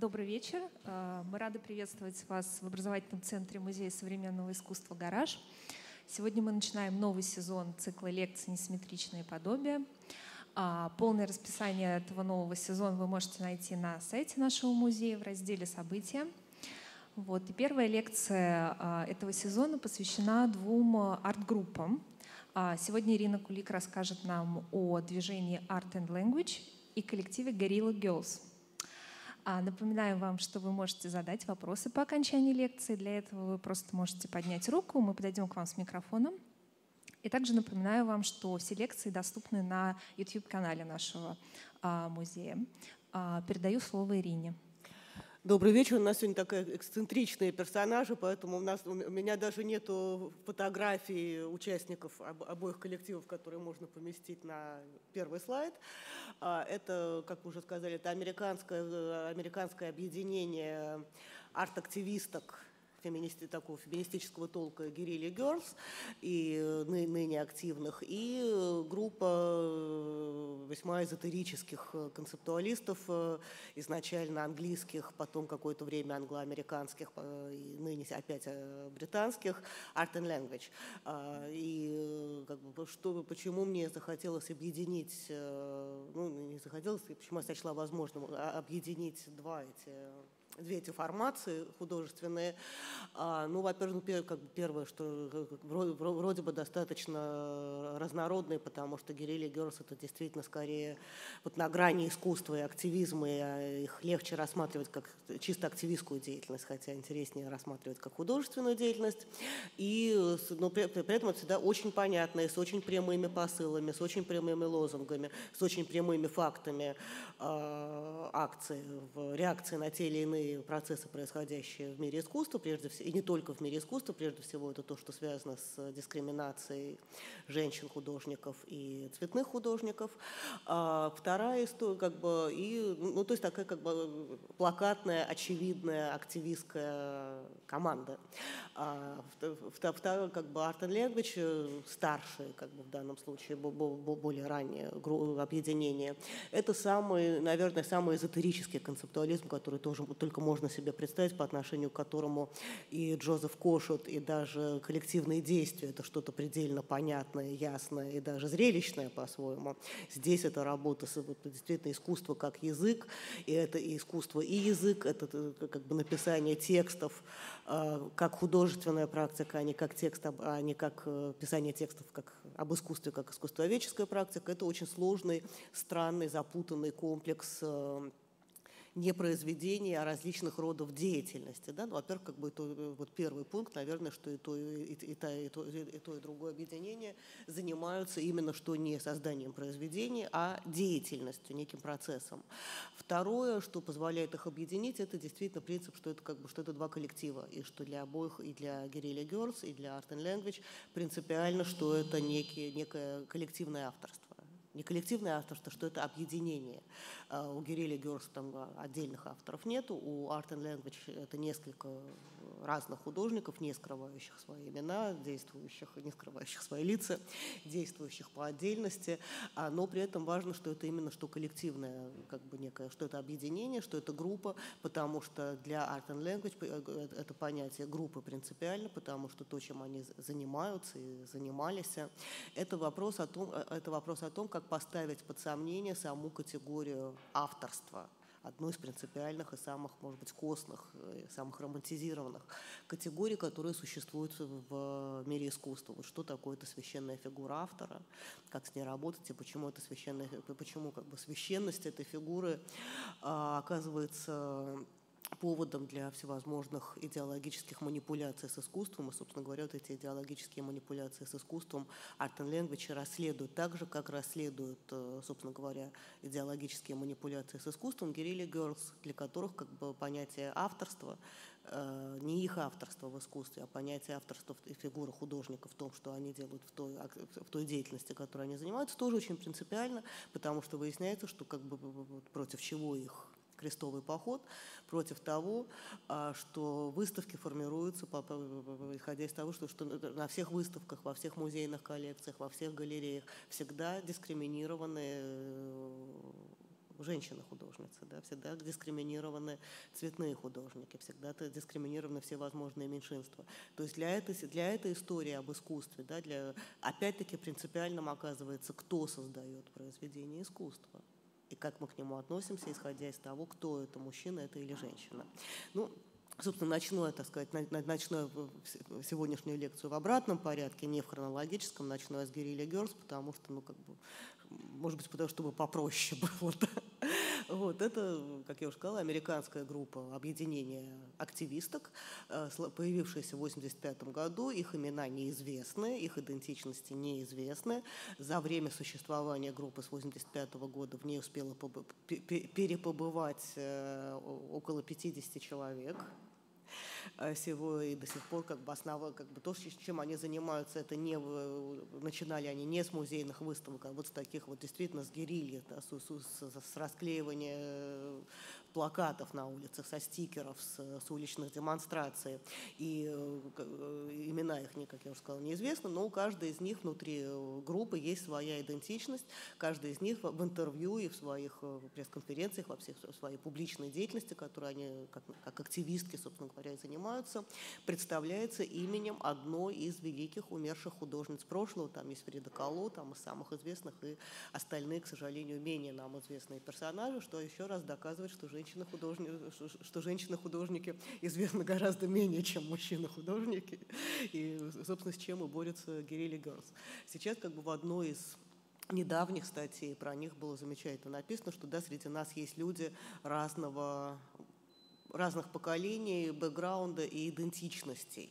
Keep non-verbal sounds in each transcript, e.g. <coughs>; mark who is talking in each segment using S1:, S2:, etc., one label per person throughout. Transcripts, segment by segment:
S1: добрый вечер. Э, мы рады приветствовать вас в образовательном центре Музея современного искусства «Гараж». Сегодня мы начинаем новый сезон цикла лекций «Несимметричные подобия». А, полное расписание этого нового сезона вы можете найти на сайте нашего музея в разделе «События». Вот. И первая лекция а, этого сезона посвящена двум арт-группам. А, сегодня Ирина Кулик расскажет нам о движении Art and Language и коллективе Gorilla Girls. Напоминаю вам, что вы можете задать вопросы по окончании лекции. Для этого вы просто можете поднять руку, мы подойдем к вам с микрофоном. И также напоминаю вам, что все лекции доступны на YouTube-канале нашего а, музея. А, передаю слово Ирине.
S2: Добрый вечер. У нас сегодня такая эксцентричные персонажи, поэтому у, нас, у меня даже нет фотографий участников обоих коллективов, которые можно поместить на первый слайд. А, это, как вы уже сказали, это американское, американское объединение арт-активисток феминисти, такого феминистического толка Guerrilla Girls, и э, ны, ныне активных, и э, группа э, весьма эзотерических концептуалистов, изначально английских, потом какое-то время англоамериканских, и ныне опять британских, Art and Language. А, и как бы, что, почему мне захотелось объединить, ну, не захотелось, почему я сочла возможным а, объединить два эти две эти формации художественные. А, ну, во-первых, ну, как бы первое, что э, вроде, бы достаточно разнородные, потому что Герилли Герс это действительно скорее вот на грани искусства и активизма, и а, их легче рассматривать как чисто активистскую деятельность, хотя интереснее рассматривать как художественную деятельность. И, но при, при этом это всегда очень понятно, и с очень прямыми посылами, с очень прямыми лозунгами, с очень прямыми фактами э, акции, реакции на те или иные процессы, происходящие в мире искусства, прежде всего, и не только в мире искусства, прежде всего это то, что связано с дискриминацией женщин-художников и цветных художников. А вторая история, как бы, и, ну, то есть такая как бы плакатная, очевидная, активистская команда. А второе, как бы, Art and э, старшее, как бы в данном случае, более раннее объединение, это самый, наверное, самый эзотерический концептуализм, который тоже только только можно себе представить, по отношению к которому и Джозеф Кошут, и даже коллективные действия – это что-то предельно понятное, ясное и даже зрелищное по-своему. Здесь это работа, действительно искусство как язык, и это и искусство и язык, это э, как бы написание текстов, э, как художественная практика, а не как текст, а не как э, писание текстов как об искусстве, как искусствоведческая практика. Это очень сложный, странный, запутанный комплекс не произведений, а различных родов деятельности. Да? Ну, во-первых, как бы это, вот первый пункт, наверное, что и то, и, и, то, и, то, и то, и другое объединение занимаются именно что не созданием произведений, а деятельностью, неким процессом. Второе, что позволяет их объединить, это действительно принцип, что это, как бы, что это два коллектива, и что для обоих, и для Guerrilla Girls, и для Art and Language принципиально, что это некие, некое коллективное авторство не коллективное авторство, что это объединение. А, у Гирили Герс там отдельных авторов нету, у Art and Language это несколько разных художников, не скрывающих свои имена, действующих, не скрывающих свои лица, действующих по отдельности, а, но при этом важно, что это именно что коллективное, как бы некое, что это объединение, что это группа, потому что для Art and Language э, это понятие группы принципиально, потому что то, чем они занимаются и занимались, это вопрос о том, э, это вопрос о том, как поставить под сомнение саму категорию авторства одной из принципиальных и самых, может быть, костных, э, самых романтизированных категорий, которые существуют в мире искусства. Вот что такое эта священная фигура автора, как с ней работать и почему это священная, почему как бы священность этой фигуры а, оказывается поводом для всевозможных идеологических манипуляций с искусством. И, собственно говоря, вот эти идеологические манипуляции с искусством Art and Language расследуют так же, как расследуют, э, собственно говоря, идеологические манипуляции с искусством Guerrilla Girls, для которых как бы понятие авторства э, не их авторство в искусстве, а понятие авторства и фигуры художника в том, что они делают в той, в той деятельности, которой они занимаются, тоже очень принципиально, потому что выясняется, что как бы против чего их крестовый поход против того, а, что выставки формируются, исходя из того, что, что на всех выставках, во всех музейных коллекциях, во всех галереях всегда дискриминированы э, женщины-художницы, да, всегда дискриминированы цветные художники, всегда дискриминированы все возможные меньшинства. То есть для этой, для этой истории об искусстве, да, для, опять-таки принципиальным оказывается, кто создает произведение искусства и как мы к нему относимся, исходя из того, кто это, мужчина это или женщина. Ну, Собственно, начну, так сказать, начну сегодняшнюю лекцию в обратном порядке, не в хронологическом, начну я с Герилли Герс, потому что, ну, как бы, может быть, потому чтобы попроще <laughs> было. <laughs> Вот, это, как я уже сказала, американская группа объединения активисток, э, появившаяся в 1985 году. Их имена неизвестны, их идентичности неизвестны. За время существования группы с 1985 года в ней успело перепобывать э, около 50 человек всего и до сих пор как бы основа, как бы то, чем они занимаются, это не начинали они не с музейных выставок, а вот с таких вот действительно с герилья, да, с, с, с расклеивания плакатов на улицах, со стикеров, с, с уличных демонстраций. И э, э, имена их, как я уже сказала, неизвестны, но у каждой из них внутри э, группы есть своя идентичность. Каждый из них в интервью и в своих пресс-конференциях, во всех своей публичной деятельности, которой они как, как активистки, собственно говоря, занимаются, представляется именем одной из великих умерших художниц прошлого. Там есть Фрида Кало, там из самых известных, и остальные, к сожалению, менее нам известные персонажи, что еще раз доказывает, что жизнь женщины-художники, что женщины-художники известны гораздо менее, чем мужчины-художники, и, собственно, с чем и борется Герили Герс. Сейчас как бы в одной из недавних статей про них было замечательно написано, что да, среди нас есть люди разного, разных поколений, бэкграунда и идентичностей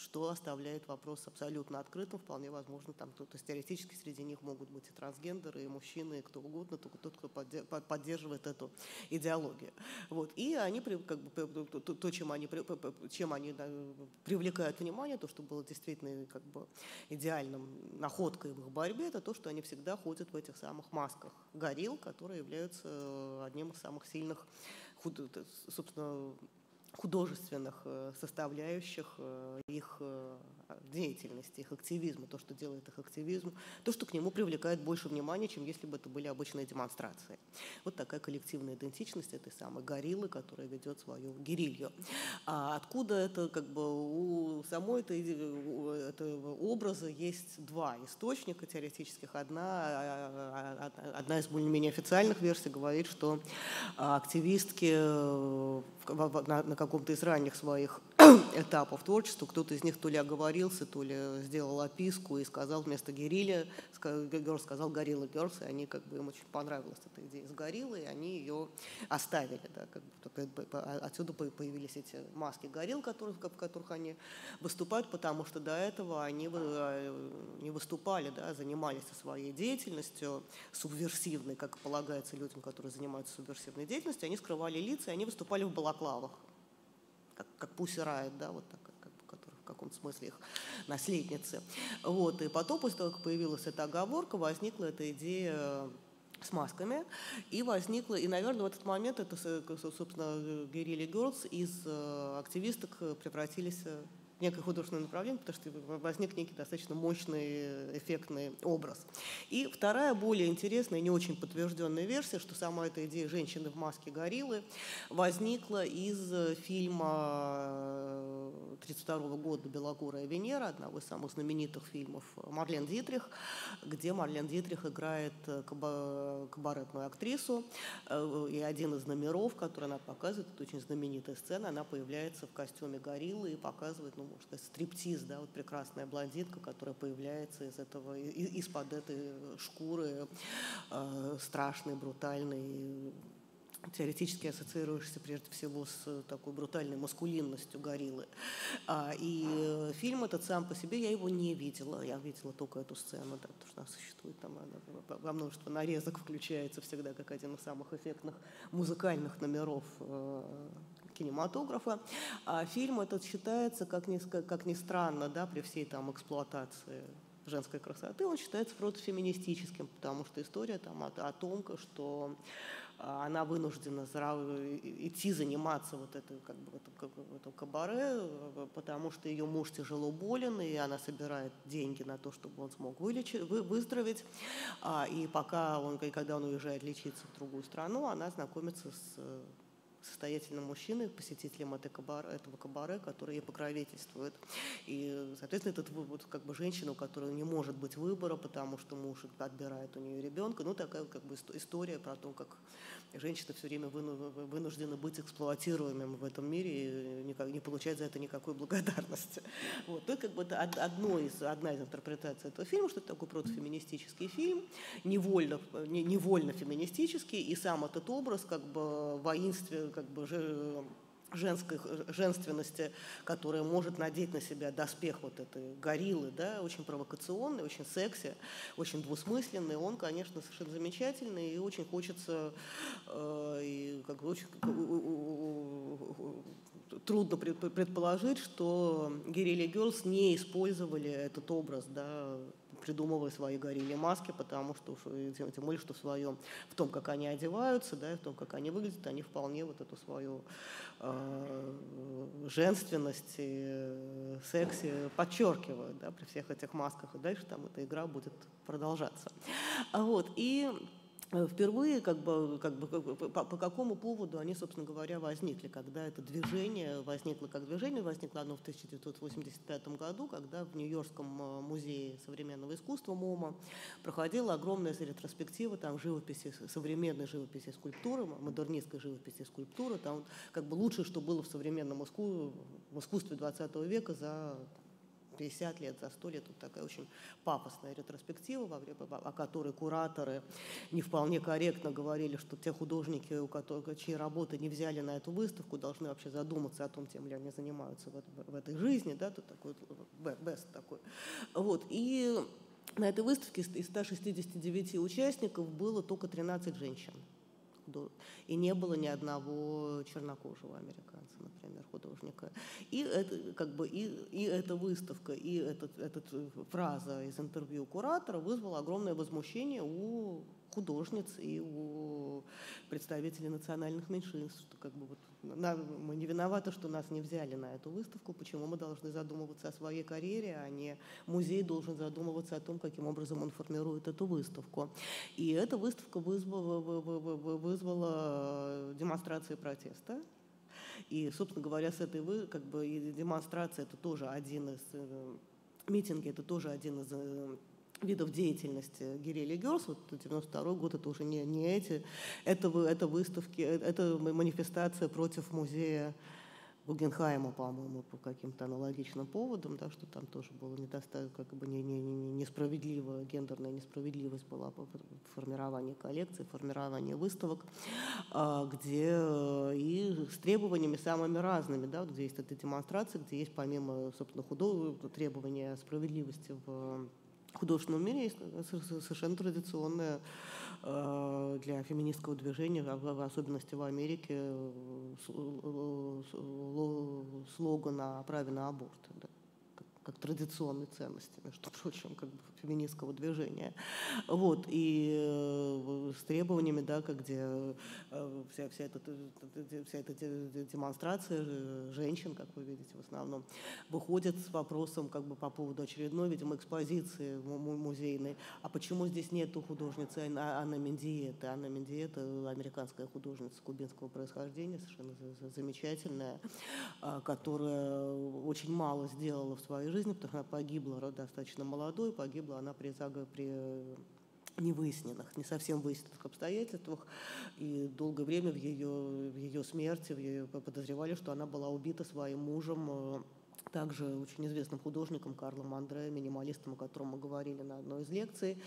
S2: что оставляет вопрос абсолютно открытым. Вполне возможно, там кто-то теоретически среди них могут быть и трансгендеры, и мужчины, и кто угодно, только тот, кто поддерживает эту идеологию. Вот. И они, как бы, то, чем они, чем они привлекают внимание, то, что было действительно как бы, идеальным находкой в их борьбе, это то, что они всегда ходят в этих самых масках горилл, которые являются э, одним из самых сильных, собственно, художественных э, составляющих э, их э, деятельности, их активизма, то, что делает их активизм, то, что к нему привлекает больше внимания, чем если бы это были обычные демонстрации. Вот такая коллективная идентичность этой самой гориллы, которая ведет свою герилью. А откуда это, как бы, у самой этой, этого образа есть два источника теоретических. Одна, а, а, одна из более-менее официальных версий говорит, что активистки на каком-то из ранних своих <clears throat> этапов творчества кто-то из них то ли оговорился, то ли сделал описку и сказал вместо Герилля, Герс сказал Горилла Герс, и они как бы им очень понравилась эта идея с гориллой, и они ее оставили. Да, как бы, а, отсюда появились эти маски горилл, которых, в которых они выступают, потому что до этого они а, не выступали, да, занимались своей деятельностью субверсивной, как полагается людям, которые занимаются субверсивной деятельностью, они скрывали лица, и они выступали в балаклавах как, как Пусси Райт, да, вот так, который в каком-то смысле их наследницы. Вот, и потом, после того, как появилась эта оговорка, возникла эта идея э, с масками, и возникла, и, наверное, в этот момент это, собственно, Герилли Герлс из э, активисток превратились некое художественное направление, потому что возник некий достаточно мощный, эффектный образ. И вторая, более интересная, не очень подтвержденная версия, что сама эта идея женщины в маске гориллы возникла из фильма 1932 года «Белокурая Венера», одного из самых знаменитых фильмов Марлен Дитрих, где Марлен Дитрих играет кабаретную актрису, э, и один из номеров, который она показывает, это очень знаменитая сцена, она появляется в костюме гориллы и показывает ну, можно сказать, стриптиз, да, вот прекрасная блондинка, которая появляется из этого, из-под этой шкуры э, страшной, брутальной, теоретически ассоциируешься прежде всего с такой брутальной маскулинностью гориллы. А, и фильм этот сам по себе, я его не видела, я видела только эту сцену, да, потому что она существует там, она, во множество нарезок включается всегда как один из самых эффектных музыкальных номеров э, кинематографа. А фильм этот считается, как ни, как ни странно, да, при всей там эксплуатации женской красоты, он считается протофеминистическим, потому что история там о, о том, что а, она вынуждена идти заниматься вот это, как бы, в этом кабаре, потому что ее муж тяжело болен, и она собирает деньги на то, чтобы он смог вылечить, вы, выздороветь. А, и пока он, когда он уезжает лечиться в другую страну, она знакомится с состоятельным мужчиной, посетителем этой кабаре, этого кабаре, который ей покровительствует. И, соответственно, это вот как бы женщина, у которой не может быть выбора, потому что муж отбирает у нее ребенка. Ну, такая как бы история про то, как женщины все время вынуждены быть эксплуатируемыми в этом мире и не получать за это никакой благодарности. <laughs> Вот. Это как бы одно из, одна из интерпретаций этого фильма, что это такой протофеминистический фильм, невольно, невольно феминистический, и сам этот образ как бы воинстве, как бы женской женственности, которая может надеть на себя доспех вот этой гориллы, да, очень провокационный, очень секси, очень двусмысленный. Он, конечно, совершенно замечательный, и очень хочется, э, и как бы очень трудно предположить, что Герилли Герлс не использовали этот образ, да, придумывая свои горели маски, потому что, тем, тем более, что в своем, в том, как они одеваются, да, в том, как они выглядят, они вполне вот эту свою э, женственность и э, секси подчеркивают, да, при всех этих масках, и дальше там эта игра будет продолжаться. Вот, и Э, впервые, как бы, как бы, по, по какому поводу они, собственно говоря, возникли, когда это движение возникло как движение, возникло оно в 1985 году, когда в Нью-Йоркском э, музее современного искусства МОМА проходила огромная ретроспектива там живописи, современной живописи скульптуры, модернистской живописи скульптуры, там как бы лучшее, что было в современном искусстве, в искусстве 20 века за 50 лет, за 100 лет. Тут такая очень пафосная ретроспектива, во время, о которой кураторы не вполне корректно говорили, что те художники, у которых, чьи работы не взяли на эту выставку, должны вообще задуматься о том, чем ли они занимаются в, в этой жизни. Да, тут такой бест такой. Вот. И на этой выставке из 169 участников было только 13 женщин. И не было ни одного чернокожего американца, например, художника. И это, как бы, и, и эта выставка, и этот, этот фраза из интервью куратора вызвала огромное возмущение у художниц и у представителей национальных меньшинств, что как бы вот мы не виноваты, что нас не взяли на эту выставку, почему мы должны задумываться о своей карьере, а не музей должен задумываться о том, каким образом он формирует эту выставку. И эта выставка вызвала, вызвала демонстрации протеста. И, собственно говоря, с этой как бы, демонстрация это тоже один из э, митинги, это тоже один из э, видов деятельности Гирели Герс, вот 92 год, это уже не, не эти, это, это выставки, э, это манифестация против музея Гугенхайма, по-моему, по каким-то аналогичным поводам, да, что там тоже было недостаточно, как бы не, не, не, несправедливо, гендерная несправедливость была в формировании коллекций, формировании выставок, а, где э, и с требованиями самыми разными, да, где есть эта демонстрация, где есть помимо, собственно, худого требования справедливости в художественном мире есть совершенно традиционная э, для феминистского движения, в особенности в Америке, э, слоган о праве на аборт. Да как традиционной ценности, между прочим, как бы феминистского движения. Вот, и э, с требованиями, да, как где э, вся, вся, эта, вся эта демонстрация женщин, как вы видите, в основном, выходит с вопросом как бы по поводу очередной, видимо, экспозиции музейной. А почему здесь нету художницы Анны Мендиеты? Анна Мендиета – американская художница кубинского происхождения, совершенно замечательная, а, которая очень мало сделала в своей жизни, потому что она погибла достаточно молодой, погибла она при, при невыясненных, не совсем выясненных обстоятельствах. И долгое время в ее, в ее смерти в ее подозревали, что она была убита своим мужем, э, также очень известным художником Карлом Андре, минималистом, о котором мы говорили на одной из лекций.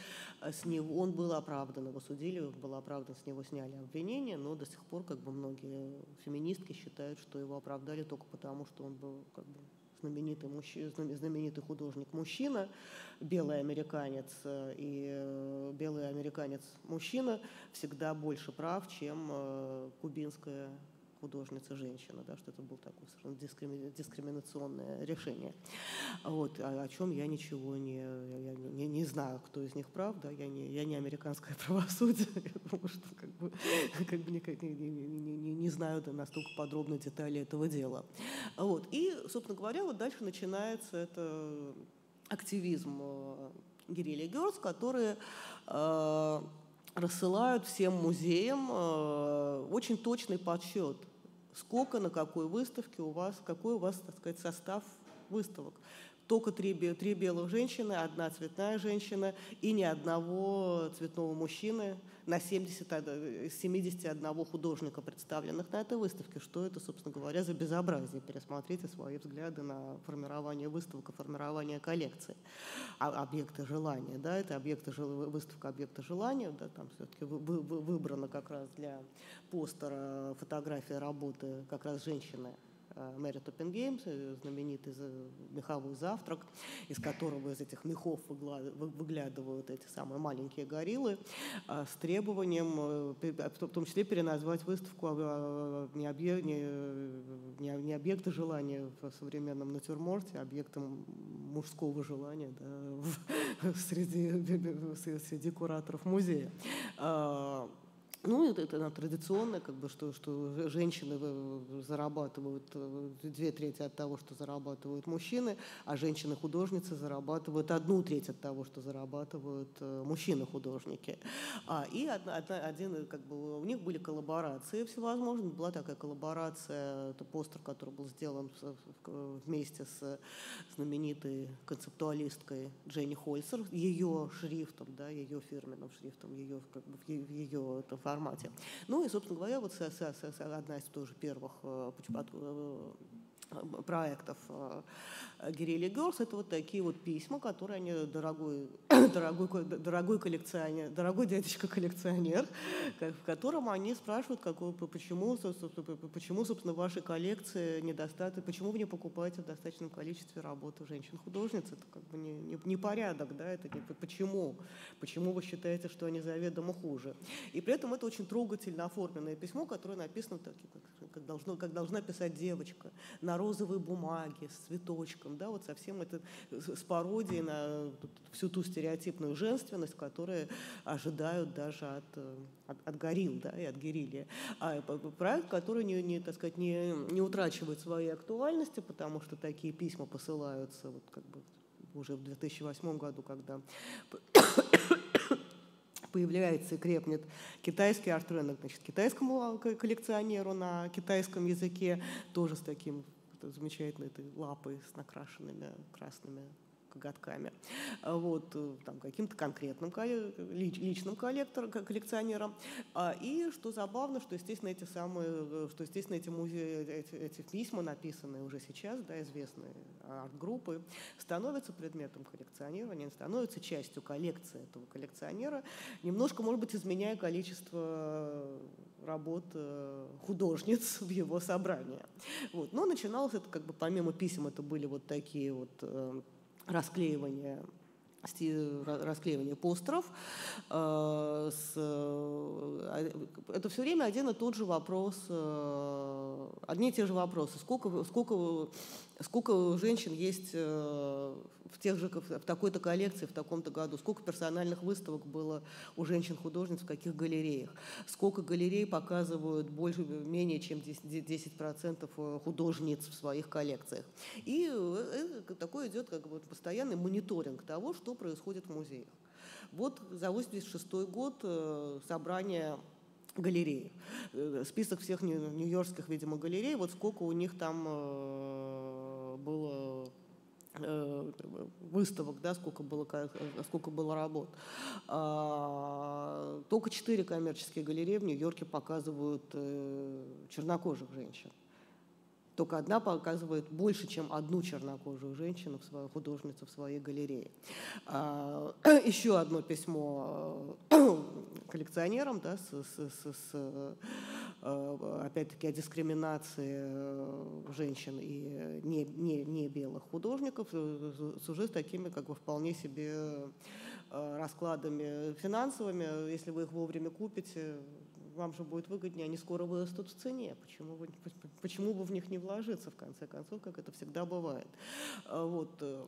S2: Э, с него, он был оправдан, его судили, был оправдан, с него сняли обвинения, но до сих пор как бы многие феминистки считают, что его оправдали только потому, что он был как бы знаменитый, мужчина, знаменитый художник-мужчина, белый американец э, и э, белый американец-мужчина всегда больше прав, чем э, кубинская художница женщина, да, что это было такое совершенно дискриминационное решение. Вот, о, о чем я ничего не, я не, не знаю, кто из них прав, да, я не, я не американское <laughs> правосудие, потому что как бы, как бы не, не, не, не, не знаю да, настолько подробно детали этого дела. Вот, и, собственно говоря, вот дальше начинается это активизм Гирилли Герц, которые э, рассылают всем музеям э, очень точный подсчет, сколько на какой выставке у вас, какой у вас, так сказать, состав выставок только три, три белых женщины, одна цветная женщина и ни одного цветного мужчины на 70, 71 э, художника, представленных на этой выставке. Что это, собственно говоря, за безобразие? Пересмотрите свои взгляды на формирование выставок формирование коллекции. А, объекты желания, да, это объекты, выставка объекта желания, да, там все-таки выбрана как раз для постера фотография работы как раз женщины Мэри Топпенгейм, э, знаменитый меховой завтрак, из которого из этих мехов выглядывают эти самые маленькие гориллы, э, с требованием, в том числе переназвать выставку не, объект, не, не объекты желания в современном натюрморте, а объектом мужского желания да, <laughs> среди, среди кураторов музея. Ну, это, это традиционно, как бы, что, что женщины зарабатывают э, две трети от того, что зарабатывают мужчины, а женщины-художницы зарабатывают одну треть от того, что зарабатывают э, мужчины-художники. А, и одна, одна, один, как бы, у них были коллаборации всевозможные. Была такая коллаборация, это постер, который был сделан вместе с знаменитой концептуалисткой Дженни Хольцер, ее шрифтом, да, ее фирменным шрифтом, ее, как бы, ее это, формате. Ну и, собственно говоря, вот одна из тоже первых э, э, проектов э, Гирили Girls, это вот такие вот письма, которые они дорогой, <coughs> дорогой, дорогой коллекционер, дорогой дядечка-коллекционер, в котором они спрашивают, какой, почему, почему, собственно, в вашей коллекции недостаток, почему вы не покупаете в достаточном количестве работы женщин-художниц, это как бы не, не, не порядок, да, это не почему, почему вы считаете, что они заведомо хуже. И при этом это очень трогательно оформленное письмо, которое написано так, как, как, должно, как должна писать девочка, на розовой бумаге, с цветочком, да, вот совсем это с пародией на всю ту стереотипную женственность, которую ожидают даже от, от, от горилл, да, и от герилья. А проект, который не, не, так сказать, не, не утрачивает своей актуальности, потому что такие письма посылаются вот как бы уже в 2008 году, когда <coughs> появляется и крепнет китайский арт-рынок, значит, китайскому коллекционеру на китайском языке, тоже с таким замечательной этой лапой с накрашенными красными коготками, вот, э, там, каким-то конкретным личным коллектором, коллекционером. А, и что забавно, что, естественно, эти самые, э, что, естественно, эти, музеи, эти, эти письма, написанные уже сейчас, да, известные арт-группы, становятся предметом коллекционирования, становятся частью коллекции этого коллекционера, немножко, может быть, изменяя количество работ э, художниц <laughs> в его собрании. Вот. Но начиналось это как бы помимо писем, это были вот такие вот расклеивание расклеивание постеров. Э, э, это все время один и тот же вопрос, э, одни и те же вопросы. Сколько, сколько, сколько женщин есть в, тех же, в такой-то коллекции, в таком-то году, сколько персональных выставок было у женщин-художниц в каких галереях, сколько галерей показывают больше, менее чем 10%, 10% художниц в своих коллекциях. И такой идет как бы постоянный мониторинг того, что происходит в музеях. Вот за 86 год э, собрание галерей. Э, список всех нью-йоркских, видимо, галерей, вот сколько у них там э, было выставок, да, сколько было, сколько было работ. А, только четыре коммерческие галереи в Нью-Йорке показывают чернокожих женщин. Только одна показывает больше, чем одну чернокожую женщину, в свою, художницу в своей галерее. А, <clears throat> еще одно письмо э, <clears throat> коллекционерам да, с, с, с, с э, опять-таки о дискриминации э, женщин и не, не, не белых художников с уже с такими как бы вполне себе раскладами финансовыми. Если вы их вовремя купите, вам же будет выгоднее, они скоро вырастут в цене. Почему, вы, почему бы в них не вложиться, в конце концов, как это всегда бывает. А, вот. Э,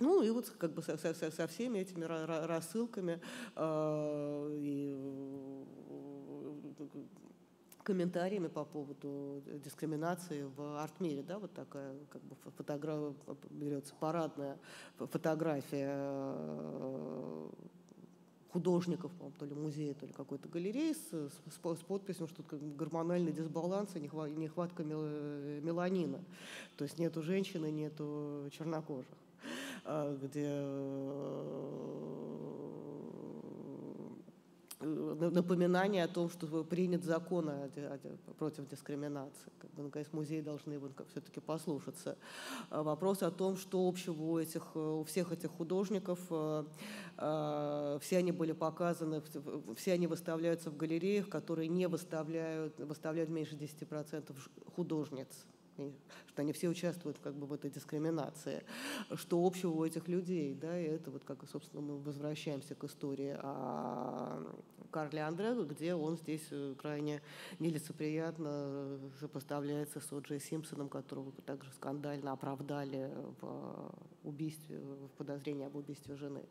S2: ну и вот как бы со, со, со всеми этими рассылками э, и комментариями по поводу дискриминации в арт-мире, да, вот такая как бы фотография, берется парадная фотография э, художников, то ли музея, то ли какой-то галереи с, с, с подписью, что тут гормональный дисбаланс и нехватка меланина. То есть нету женщины, нету чернокожих, а, где э, Э, напоминание о том, что принят закон против дискриминации. Как бы, наконец, музеи должны его все-таки послушаться. А вопрос о том, что общего у, этих, у всех этих художников, э, э, все они были показаны, все они выставляются в галереях, которые не выставляют, выставляют меньше 10% художниц что они все участвуют как бы в этой дискриминации. Что общего у этих людей, да, и это вот как, собственно, мы возвращаемся к истории о Карле Андре, где он здесь э, крайне нелицеприятно сопоставляется с О'Джей Симпсоном, которого также скандально оправдали в убийстве, в подозрении об убийстве жены.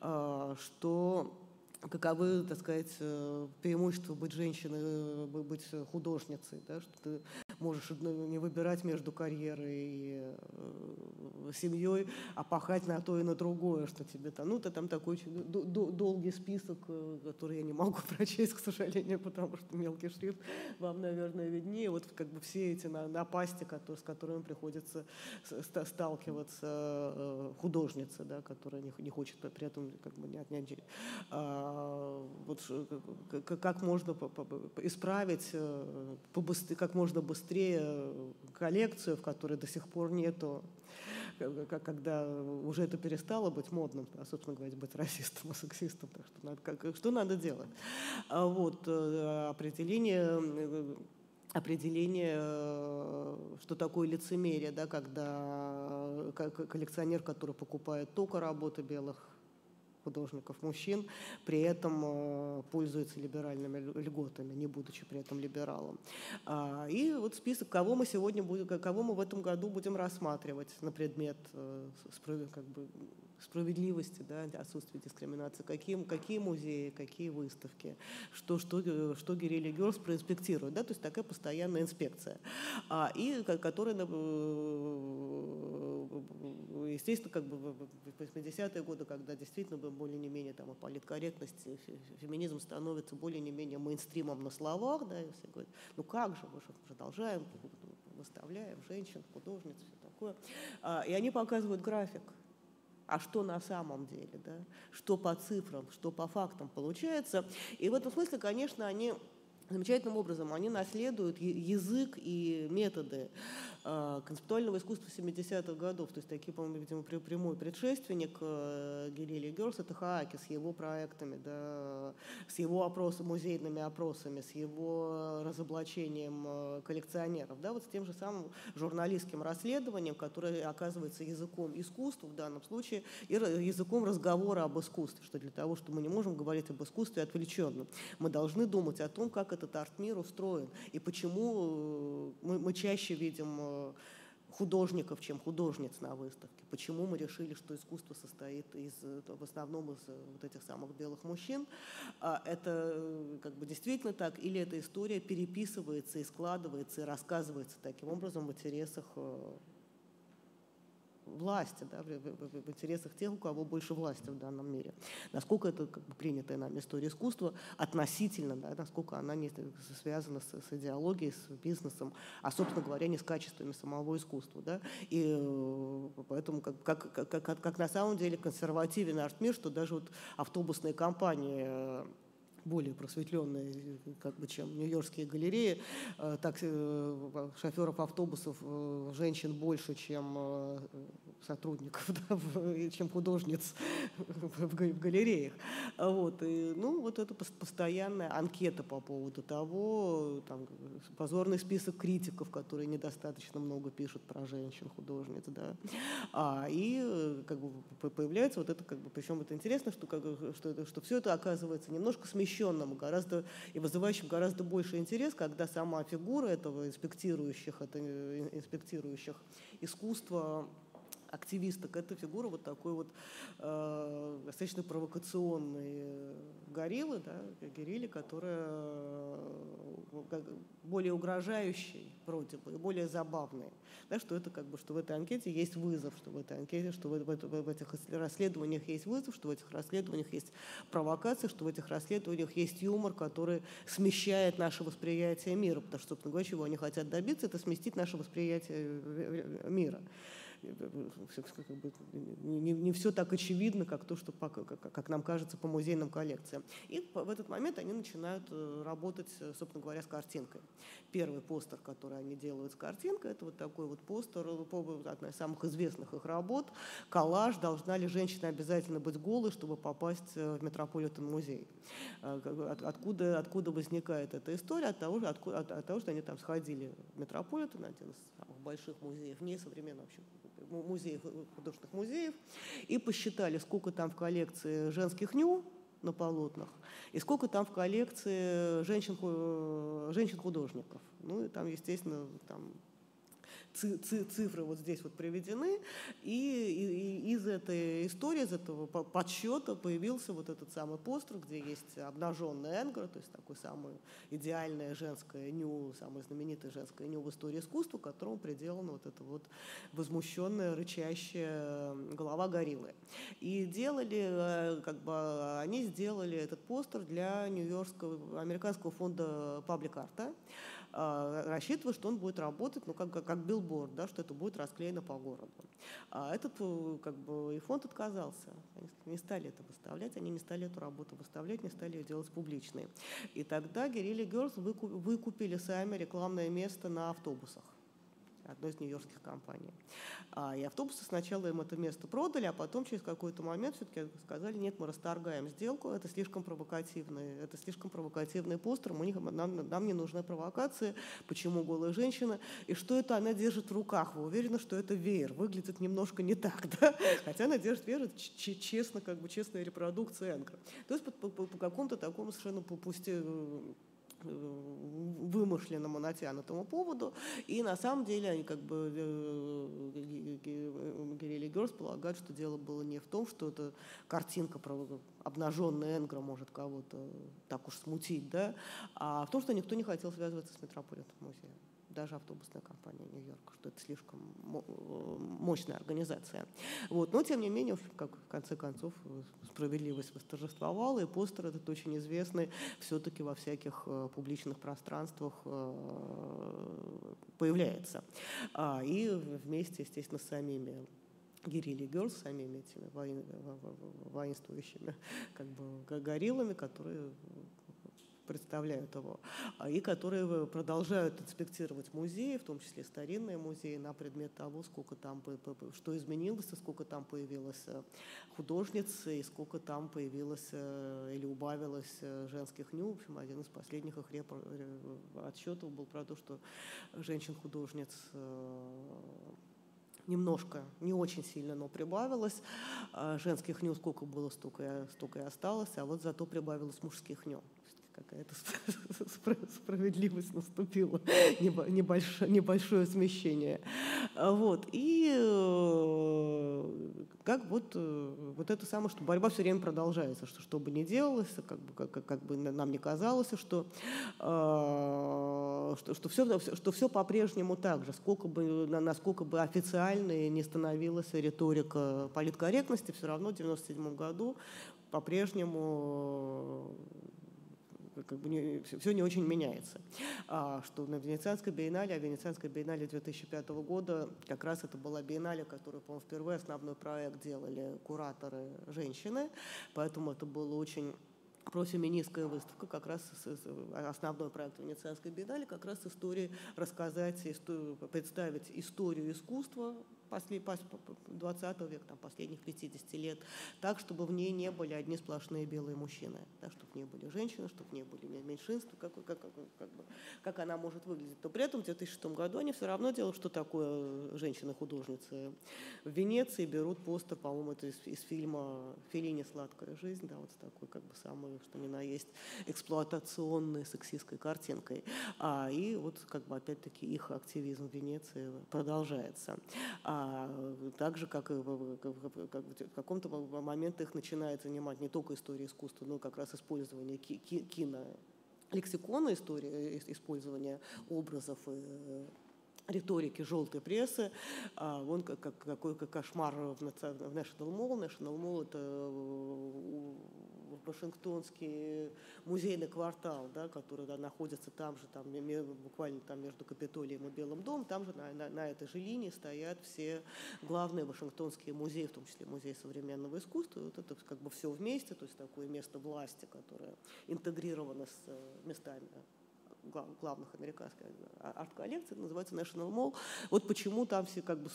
S2: А, что каковы, так сказать, э, преимущества быть женщиной, э, быть художницей, да, что ты можешь не выбирать между карьерой и э, семьей, а пахать на то и на другое, что тебе там, ну, то там такой долгий список, э, который я не могу <laughs> прочесть, к сожалению, потому что мелкий шрифт вам, наверное, виднее. Вот как бы все эти напасти, с которыми приходится сталкиваться э, художница, да, которая не хочет при этом как бы не отнять. А, вот как можно исправить как можно быстрее быстрее коллекцию, в которой до сих пор нету, когда уже это перестало быть модным, а, собственно говоря, быть расистом и сексистом. Так что, надо, как, что надо делать? А вот э, определение определение, э, что такое лицемерие, да, когда коллекционер, который покупает только работы белых художников мужчин, при этом э, пользуется либеральными льготами, не будучи при этом либералом. А, и вот список, кого мы сегодня будем, кого мы в этом году будем рассматривать на предмет э, как бы, справедливости, да, отсутствия дискриминации, какие, какие музеи, какие выставки, что, что, что Гирили Герс проинспектирует, да, то есть такая постоянная инспекция, а, и которая, э, естественно, как бы в 80-е годы, когда действительно более-менее там политкорректность, феминизм становится более-менее мейнстримом на словах, да, и все говорят, ну как же, мы же продолжаем, выставляем женщин, художниц, все такое. А, и они показывают график, а что на самом деле, да? что по цифрам, что по фактам получается. И в этом смысле, конечно, они замечательным образом они наследуют язык и методы концептуального искусства 70-х годов. То есть такие, по-моему, видимо, прямой предшественник э, Гелили Герс – это Хааки с его проектами, да, с его опросом, музейными опросами, с его разоблачением э, коллекционеров, да, вот с тем же самым журналистским расследованием, которое оказывается языком искусства в данном случае и языком разговора об искусстве, что для того, что мы не можем говорить об искусстве отвлеченно, мы должны думать о том, как этот арт-мир устроен и почему э, мы, мы чаще видим Э, художников, чем художниц на выставке. Почему мы решили, что искусство состоит из, э, в основном из э, вот этих самых белых мужчин? А это как бы действительно так? Или эта история переписывается и складывается и рассказывается таким образом в интересах власти, да, в, в, в интересах тех, у кого больше власти в данном мире. Насколько это как бы, принятая нами история искусства относительно, да, насколько она не связана с, с идеологией, с бизнесом, а, собственно говоря, не с качествами самого искусства. Да? И э, поэтому как, как, как, как, как на самом деле консервативен арт-мир, что даже вот автобусные компании э, более просветленные, как бы, чем нью-йоркские галереи. Э, так, э, шоферов автобусов э, женщин больше, чем сотрудников, <laughs> да, чем художниц <laughs> в галереях. Вот, и, ну, вот это постоянная анкета по поводу того, там, позорный список критиков, которые недостаточно много пишут про женщин-художниц, да. А, и как бы появляется вот это, как бы, причем это интересно, что, как, что, что все это оказывается немножко смещено освещенным гораздо, и вызывающим гораздо больше интерес, когда сама фигура этого инспектирующих, это, э, инспектирующих искусство активисток. Это фигура вот такой вот э, достаточно провокационной гориллы, да, герили, которая э, более угрожающей вроде бы, более забавной. Да, что это как бы, что в этой анкете есть вызов, что в этой анкете, что в, в, в этих расследованиях есть вызов, что в этих расследованиях есть провокация, что в этих расследованиях есть юмор, который смещает наше восприятие мира. Потому что, собственно говоря, чего они хотят добиться, это сместить наше восприятие мира как бы, не, не все так очевидно, как то, что, как, как нам кажется, по музейным коллекциям. И в этот момент они начинают э, работать, э, собственно говоря, с картинкой. Первый постер, который они делают с картинкой, это вот такой вот постер, э, одна из самых известных их работ, коллаж «Должна ли женщина обязательно быть голой, чтобы попасть в Метрополитен музей?» Откуда, откуда возникает эта история? От того, от, от, от того, что они там сходили в Метрополитен, один из самых больших музеев, не современного вообще музеев, художественных музеев, и посчитали, сколько там в коллекции женских ню на полотнах, и сколько там в коллекции женщин, женщин-художников. Ну и там, естественно, там цифры вот здесь вот приведены, и, из этой истории, из этого подсчета появился вот этот самый постер, где есть обнаженная Энгра, то есть такое самое идеальное женское ню, самое знаменитое женское ню в истории искусства, которому приделана вот эта вот возмущенная, рычащая голова гориллы. И делали, э, как бы, они сделали этот постер для Нью-Йоркского, американского фонда Public Art, а, рассчитывая, что он будет работать, ну, как, как билборд, да, что это будет расклеено по городу. А этот э, как бы, и фонд отказался. Они не стали это выставлять, они не стали эту работу выставлять, не стали ее делать публичной. И тогда Герилли Герлс выкупили сами рекламное место на автобусах одной из нью-йоркских компаний. А, и автобусы сначала им это место продали, а потом через какой-то момент все-таки сказали, нет, мы расторгаем сделку, это слишком провокативный, это слишком провокативный постер, мы не, нам, нам не нужны провокации, почему голая женщина, и что это она держит в руках, вы уверены, что это веер, выглядит немножко не так, да? хотя она держит веер, честно, как бы честная репродукция Энкра. То есть по, по, по какому-то такому совершенно пусте вымышленному натянутому поводу. И на самом деле они как бы Герили Герс полагают, что дело было не в том, что эта картинка про обнаженный Энгра может кого-то так уж смутить, да, а в том, что никто не хотел связываться с Метрополитом музеем даже автобусная компания Нью-Йорк, что это слишком мощная организация. Вот. Но, тем не менее, как, в конце концов, справедливость восторжествовала, и постер этот очень известный все-таки во всяких э, публичных пространствах э, появляется. А, и вместе, естественно, с самими Герилли Герлс, самими этими воинствующими как бы, гориллами, которые представляют его, а, и которые продолжают инспектировать музеи, в том числе старинные музеи, на предмет того, сколько там, что изменилось, сколько там появилось э, художниц, и сколько там появилось э, или убавилось э, женских ню. В общем, один из последних их отчетов был про то, что женщин-художниц немножко, не очень сильно, но прибавилось. А женских ню сколько было, столько, столько и осталось, а вот зато прибавилось мужских ню какая-то <laughs> справедливость наступила, небольшое, небольшое смещение. Вот. И э, как вот, э, вот это самое, что борьба все время продолжается, что что бы ни делалось, как бы, как, как бы нам не казалось, что, э, что, что все, что все по-прежнему так же, сколько бы, насколько бы официальной не становилась риторика политкорректности, все равно в 1997 году по-прежнему как бы не, все не очень меняется. А, что на Венецианской биеннале, а Венецианской биеннале 2005 года как раз это была биеннале, которую, по-моему, впервые основной проект делали кураторы женщины, поэтому это было очень профеминистская выставка, как раз основной проект Венецианской биеннале, как раз истории рассказать, представить историю искусства после, 20 века, там, последних 50 лет, так, чтобы в ней не были одни сплошные белые мужчины, да, чтобы в ней были женщины, чтобы в ней были меньшинства, как, как, как, как, бы, как она может выглядеть. Но при этом в 2006 году они все равно делают, что такое женщина-художница в Венеции, берут постер, по-моему, это из, из фильма «Феллини. Сладкая жизнь», да, вот с такой, как бы, самой, что ни на есть, эксплуатационной сексистской картинкой. А, и вот, как бы, опять-таки, их активизм в Венеции продолжается. А, так же, как и в, как, в каком-то моменте их начинает занимать не только история искусства, но как раз использование ки кино лексикона истории, использования образов и риторики желтой прессы. А, вон как, как, какой как кошмар в National Mall. National Mall – это э, Вашингтонский музейный квартал, да, который да, находится там же, там, буквально там между Капитолием и Белым домом. Там же на, на, на этой же линии стоят все главные вашингтонские музеи, в том числе музей современного искусства. И вот это как бы все вместе, то есть такое место власти, которое интегрировано с э, местами главных американских а, арт-коллекций, называется National Mall. Вот почему там все как бы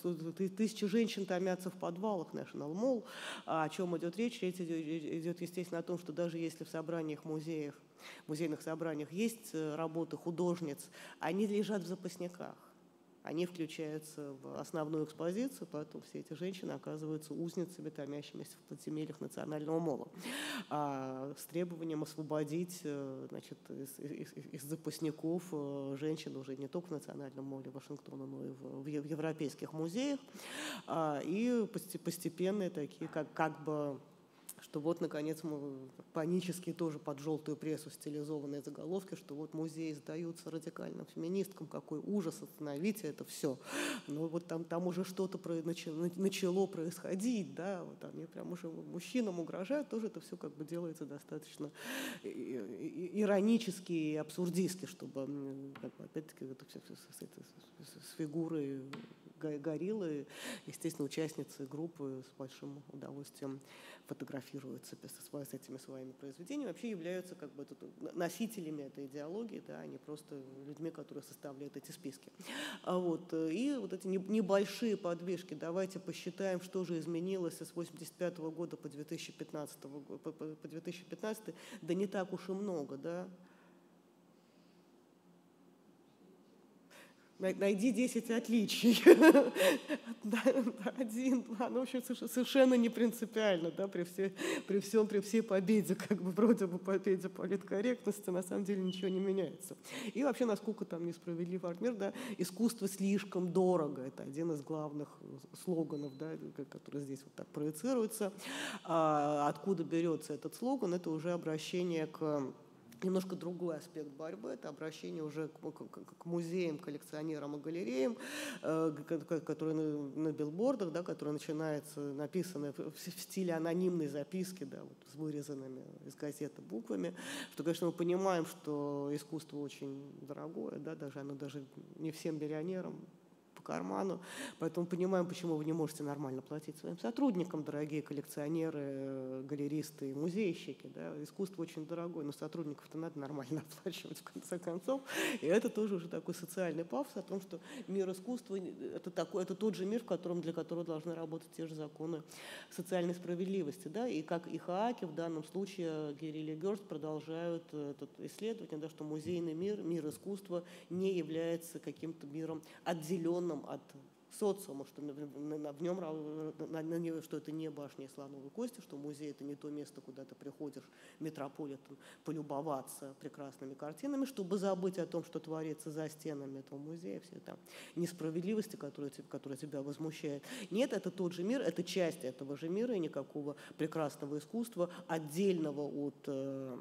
S2: тысячи женщин томятся в подвалах National Mall. А о чем идет речь? Речь идет, естественно, о том, что даже если в собраниях музеев, музейных собраниях есть э, работы художниц, они лежат в запасниках они включаются в основную экспозицию, поэтому все эти женщины оказываются узницами, томящимися в подземельях национального мола, а, с требованием освободить э, значит, из, из, из запасников э, женщин уже не только в национальном моле Вашингтона, но и в, в европейских музеях, а, и постепенные такие, как, как бы что вот, наконец, мы панически тоже под желтую прессу стилизованные заголовки, что вот музеи сдаются радикальным феминисткам, какой ужас, остановите это все. Но вот там, там уже что-то начало, происходить, да, вот они прям уже мужчинам угрожают, тоже это все как бы делается достаточно иронически и абсурдистски, чтобы, опять-таки, это все, с, с, с, с фигурой гориллы, естественно, участницы группы с большим удовольствием фотографируются с, этими своими произведениями, вообще являются как бы носителями этой идеологии, да, а не просто людьми, которые составляют эти списки. А вот, и вот эти небольшие подвижки, давайте посчитаем, что же изменилось с 1985 года по 2015, по, по 2015, да не так уж и много, да, найди 10 отличий. <laughs> Один, два, ну, в общем, совершенно не принципиально, да, при, все, при всем, при всей победе, как бы вроде бы победе политкорректности, на самом деле ничего не меняется. И вообще, насколько там несправедлив арт-мир, да, искусство слишком дорого, это один из главных слоганов, да, который здесь вот так проецируется. А откуда берется этот слоган, это уже обращение к немножко другой аспект борьбы, это обращение уже к, музеям, коллекционерам и галереям, э, которые на, билбордах, да, которые начинаются, написаны в стиле анонимной записки, да, вот, с вырезанными из газеты буквами, что, конечно, мы понимаем, что искусство очень дорогое, да, даже оно даже не всем миллионерам карману. Поэтому понимаем, почему вы не можете нормально платить своим сотрудникам, дорогие коллекционеры, галеристы и музейщики. Да? Искусство очень дорогое, но сотрудников-то надо нормально <laughs> оплачивать в конце концов. И это тоже уже такой социальный пафос о том, что мир искусства это, такой, это тот же мир, в котором, для которого должны работать те же законы социальной справедливости. Да? И как и Хааки, в данном случае Герри и Герст продолжают это исследование, да, что музейный мир, мир искусства не является каким-то миром отделенным отделенным от социума, что в нем, что это не башня и слоновой кости, что музей это не то место, куда ты приходишь, метрополитен, полюбоваться прекрасными картинами, чтобы забыть о том, что творится за стенами этого музея, все там несправедливости, которые, которые тебя возмущают. Нет, это тот же мир, это часть этого же мира, и никакого прекрасного искусства, отдельного от э,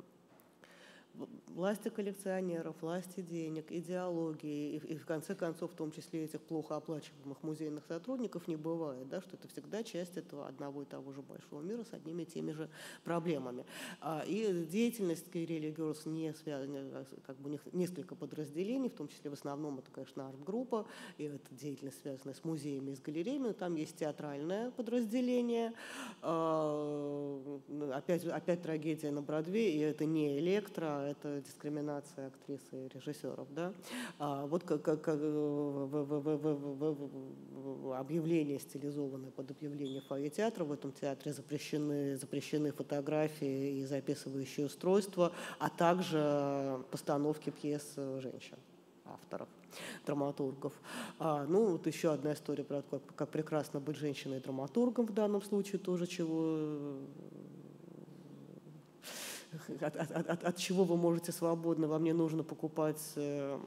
S2: власти коллекционеров, власти денег, идеологии и, и в конце концов, в том числе этих плохо оплачиваемых музейных сотрудников не бывает, да, что это всегда часть этого одного и того же большого мира с одними и теми же проблемами. А, и деятельность Guerrilla Girls не связана, как бы у них несколько подразделений, в том числе в основном это, конечно, арт-группа, и это деятельность связана с музеями и с галереями, там есть театральное подразделение, а, опять, опять трагедия на Бродвее, и это не электро, это дискриминация актрис и режиссеров. Да? А вот как, как, как объявление стилизованное под объявление фойе театра. В этом театре запрещены, запрещены фотографии и записывающие устройства, а также постановки пьес женщин, авторов драматургов. А, ну, вот еще одна история про то, как, как прекрасно быть женщиной-драматургом в данном случае тоже, чего от, от, от, от чего вы можете свободно, вам не нужно покупать э,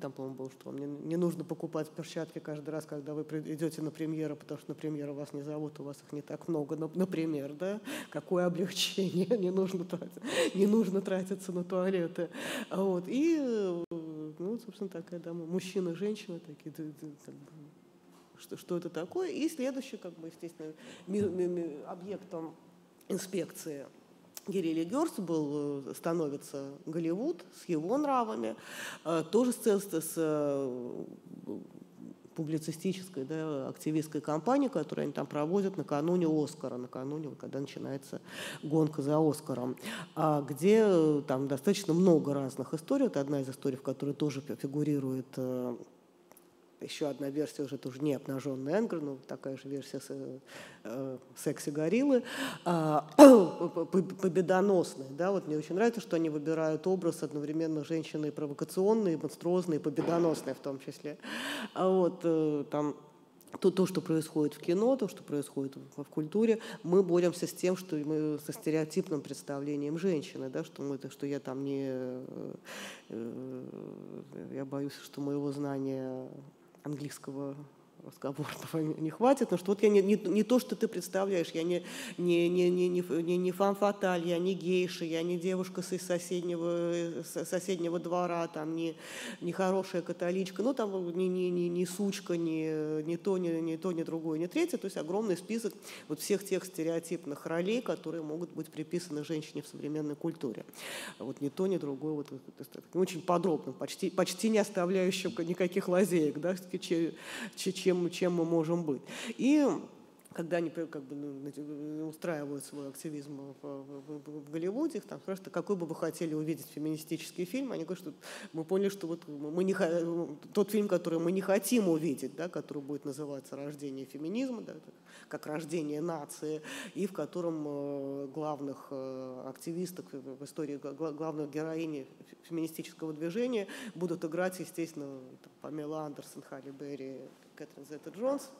S2: там, по-моему, было, что вам не, не нужно покупать перчатки каждый раз, когда вы идете на премьеру, потому что на премьеру вас не зовут, у вас их не так много, но, например, да, какое облегчение, <laughs> не нужно, тратить, не нужно тратиться на туалеты. Вот. И, ну, собственно, такая, да, мужчина, женщина, такие, как бы, что, что это такое. И следующий, как бы, естественно, объектом инспекции Гирили Герс был, э, становится Голливуд с его нравами, э, тоже с, с э, публицистической, да, активистской кампании, которую они там проводят накануне Оскара, накануне, когда начинается гонка за Оскаром, а где там достаточно много разных историй. Это одна из историй, в которой тоже фигурирует еще одна версия уже тоже не обнаженный Энгр, но такая же версия э, секси-гориллы, э, <coughs> победоносной. Да? Вот мне очень нравится, что они выбирают образ одновременно женщины провокационной, монструозной, победоносной в том числе. А вот э, там то, то, что происходит в кино, то, что происходит в, в культуре, мы боремся с тем, что мы со стереотипным представлением женщины, да, что, мы, что я там не... Э, э, я боюсь, что моего знания английского разговорного <laughs> не хватит, но что вот я не, не, не то, что ты представляешь, я не, не, не, не, не, не, не фан-фаталь, я не гейша, я не девушка из соседнего, соседнего двора, там, не, не хорошая католичка, ну, там, не, не, не, не сучка, не, не, то, не, не то, не другое, не третье, то есть огромный список вот всех тех стереотипных ролей, которые могут быть приписаны женщине в современной культуре. Вот не то, ни другое, вот, очень подробно, почти, почти не оставляющим никаких лазеек, да, чем, чем чем, чем мы можем быть. И когда они как бы, ну, устраивают свой активизм в, в, в, Голливуде, их там спрашивают, какой бы вы хотели увидеть феминистический фильм, они говорят, что мы поняли, что вот мы не, тот фильм, который мы не хотим увидеть, да, который будет называться «Рождение феминизма», да, как «Рождение нации», и в котором э, главных э, активисток в истории, главных героинь феминистического движения будут играть, естественно, там, Памела Андерсон, Халли Берри, Кэтрин Зетта Джонс,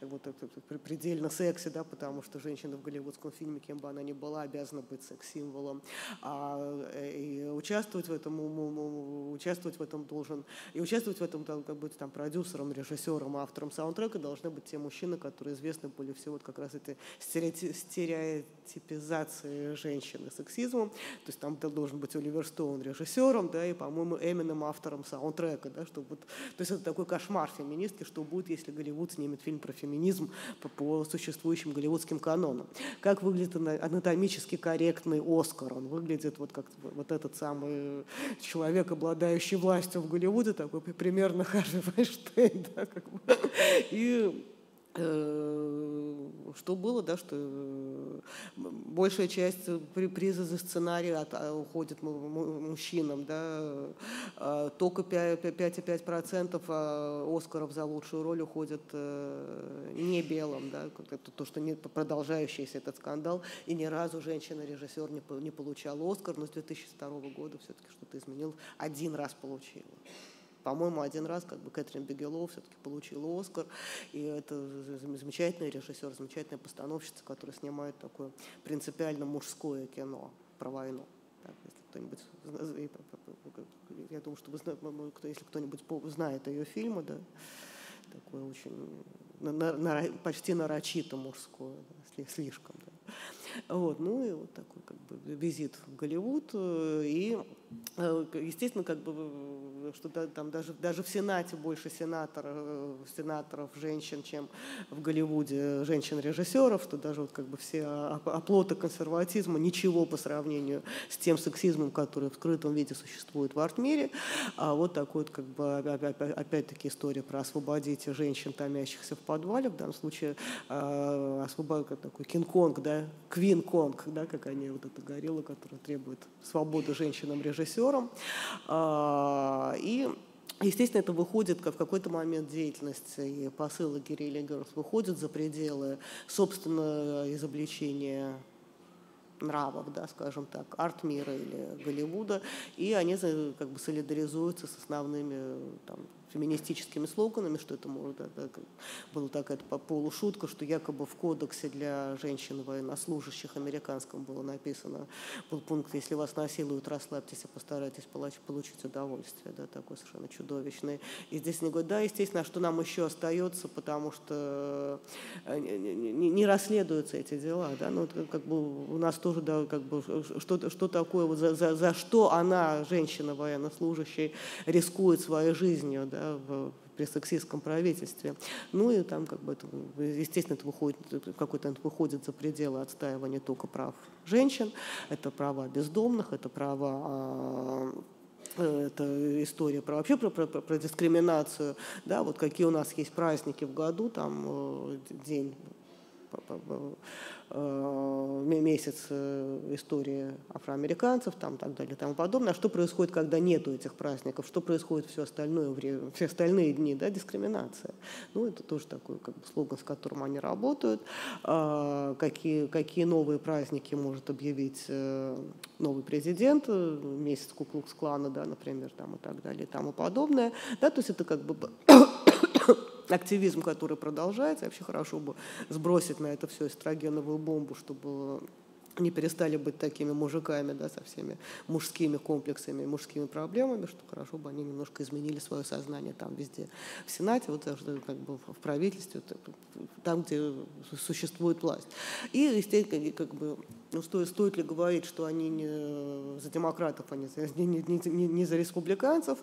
S2: как будто предельно секси, да, потому что женщина в голливудском фильме, кем бы она ни была, обязана быть секс-символом. А, э, и участвовать в этом, участвовать в этом должен, и участвовать в этом, как быть там продюсером, режиссером, автором саундтрека должны быть те мужчины, которые известны более всего вот как раз этой стереотипизации женщины сексизмом. То есть там должен быть Оливер Стоун режиссером, да, и, по-моему, Эмином автором саундтрека, да, чтобы вот, то есть это такой кошмар феминистки, что будет, если Голливуд снимет фильм про феминизм по, по существующим голливудским канонам. Как выглядит анатомически корректный Оскар? Он выглядит вот как вот этот самый человек, обладающий властью в Голливуде, такой примерно <laughs> Харви Вайнштейн. Да, как бы. И что было, да, что э, большая часть приза за сценарий а, уходит мужчинам, да, а только 5,5% а Оскаров за лучшую роль уходят э, не белым, да, это то, что не продолжающийся этот скандал, и ни разу женщина-режиссер не, не получала Оскар, но с 2002 года все-таки что-то изменилось, один раз получила. По-моему, один раз как бы Кэтрин Бегелоу все-таки получила Оскар, и это замечательный режиссер, замечательная постановщица, которая снимает такое принципиально мужское кино про войну. Так, если кто-нибудь, я думаю, что вы, если кто-нибудь знает ее фильмы, да, такое очень почти нарочито мужское, да, слишком. Да. Вот, ну и вот такой как бы визит в Голливуд. Э, и, э, естественно, как бы что там даже, даже в Сенате больше сенаторов, сенаторов женщин, чем в Голливуде женщин-режиссеров, что даже вот как бы все оплоты консерватизма ничего по сравнению с тем сексизмом, который в скрытом виде существует в арт-мире. А вот такой вот как бы опять-таки история про освободить женщин, томящихся в подвале, в данном случае э, такой Кинг-Конг, да, Квин-Конг, да, как они, вот эта горилла, которая требует свободы женщинам-режиссерам. А, и Естественно, это выходит в какой-то момент деятельности, и посылы Гирилли Герс выходят за пределы, собственно, изобличения нравов, да, скажем так, арт-мира или Голливуда, и они как бы солидаризуются с основными там, феминистическими слоганами, что это может, это, была такая полушутка, что якобы в кодексе для женщин военнослужащих американском было написано, был пункт, если вас насилуют, расслабьтесь и постарайтесь получить удовольствие, да, такой совершенно чудовищный. И здесь они говорят, да, естественно, а что нам еще остается, потому что э, не, не расследуются эти дела, да, ну, как бы у нас тоже, да, как бы, что, что такое, вот за, за, за что она, женщина военнослужащая, рискует своей жизнью, да, в, при сексистском правительстве. Ну и там, как бы, это, естественно, это выходит, какой-то выходит за пределы отстаивания только прав женщин, это права бездомных, это права а, это история про вообще про, про, про дискриминацию, да, вот какие у нас есть праздники в году, там э, день Э, месяц э, истории афроамериканцев, там, так далее, и тому подобное. А что происходит, когда нету этих праздников? Что происходит все остальное время, все остальные дни? Да, дискриминация. Ну, это тоже такой как бы, слоган, с которым они работают. А, какие, какие новые праздники может объявить э, новый президент, месяц Куклукс-клана, да, например, там, и так далее, и тому подобное. Да, то есть это как бы активизм, который продолжается. Вообще хорошо бы сбросить на это все эстрогеновую бомбу, чтобы не перестали быть такими мужиками, да, со всеми мужскими комплексами, мужскими проблемами, что хорошо бы они немножко изменили свое сознание там везде, в Сенате, вот как бы в правительстве, там, где существует власть. И, естественно, как бы, ну, стоит, стоит ли говорить, что они не за демократов, а не за, не, не, не, не за республиканцев,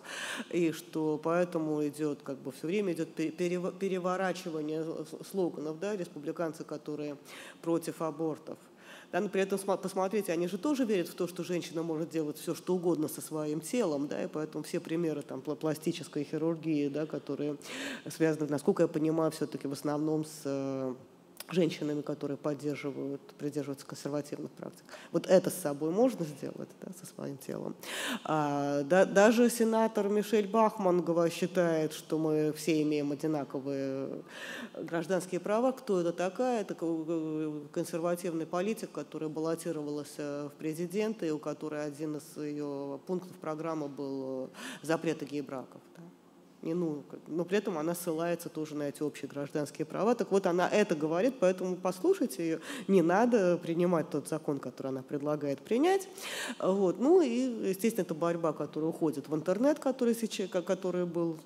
S2: и что поэтому идет, как бы все время идет переворачивание слоганов, да, республиканцы, которые против абортов, да, но при этом посмотрите, они же тоже верят в то, что женщина может делать все, что угодно со своим телом, да, и поэтому все примеры там, пластической хирургии, да, которые связаны, насколько я понимаю, все-таки в основном с э, женщинами, которые поддерживают, придерживаются консервативных практик. Вот это с собой можно сделать, да, со своим телом. А, да, даже сенатор Мишель Бахман считает, что мы все имеем одинаковые гражданские права. Кто это такая? Это консервативный политик, которая баллотировалась в президенты, и у которой один из ее пунктов программы был запрет гей-браков. Да. И, ну, но при этом она ссылается тоже на эти общие гражданские права. Так вот, она это говорит, поэтому послушайте ее. Не надо принимать тот закон, который она предлагает принять. Вот. Ну и, естественно, это борьба, которая уходит в интернет, который сейчас, который был,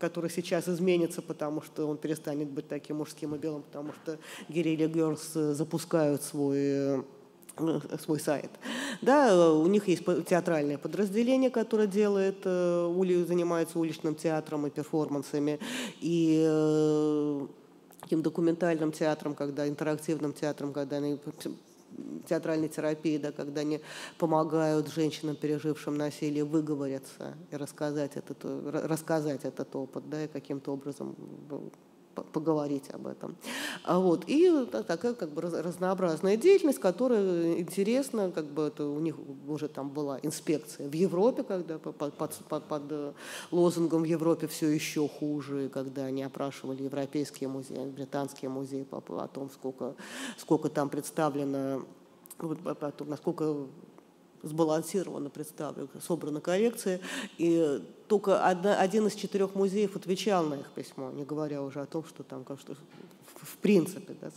S2: который сейчас изменится, потому что он перестанет быть таким мужским и белым, потому что Guerrilla Girls запускают свой Э, свой сайт. Да, э, у них есть театральное подразделение, которое делает, э, занимается уличным театром и перформансами. И таким документальным театром, когда интерактивным театром, когда они театральной терапии, да, когда они помогают женщинам, пережившим насилие, выговориться и рассказать этот, рассказать этот опыт, да, и каким-то образом поговорить об этом. А вот. И такая как бы разнообразная деятельность, которая интересна, как бы это у них уже там была инспекция в Европе, когда под, под, под, под э, лозунгом в Европе все еще хуже, когда они опрашивали европейские музеи, британские музеи о том, сколько, сколько там представлено насколько сбалансированно представлена, собрана коллекция, и только одна, один из четырех музеев отвечал на их письмо, не говоря уже о том, что там что в принципе да,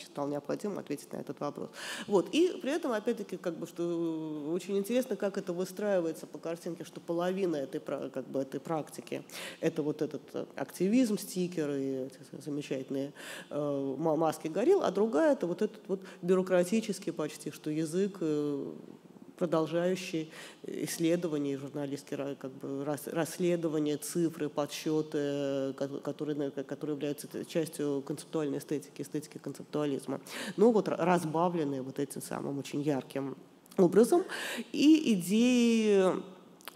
S2: считал необходимым ответить на этот вопрос. Вот. И при этом, опять-таки, как бы, что очень интересно, как это выстраивается по картинке, что половина этой, как бы, этой практики – это вот этот активизм, стикеры, замечательные э, маски горил, а другая – это вот этот вот бюрократический почти, что язык э, продолжающий исследования, журналистские как бы, расследования, цифры, подсчеты, которые, которые являются частью концептуальной эстетики, эстетики концептуализма. Ну вот разбавленные вот этим самым очень ярким образом. И идеи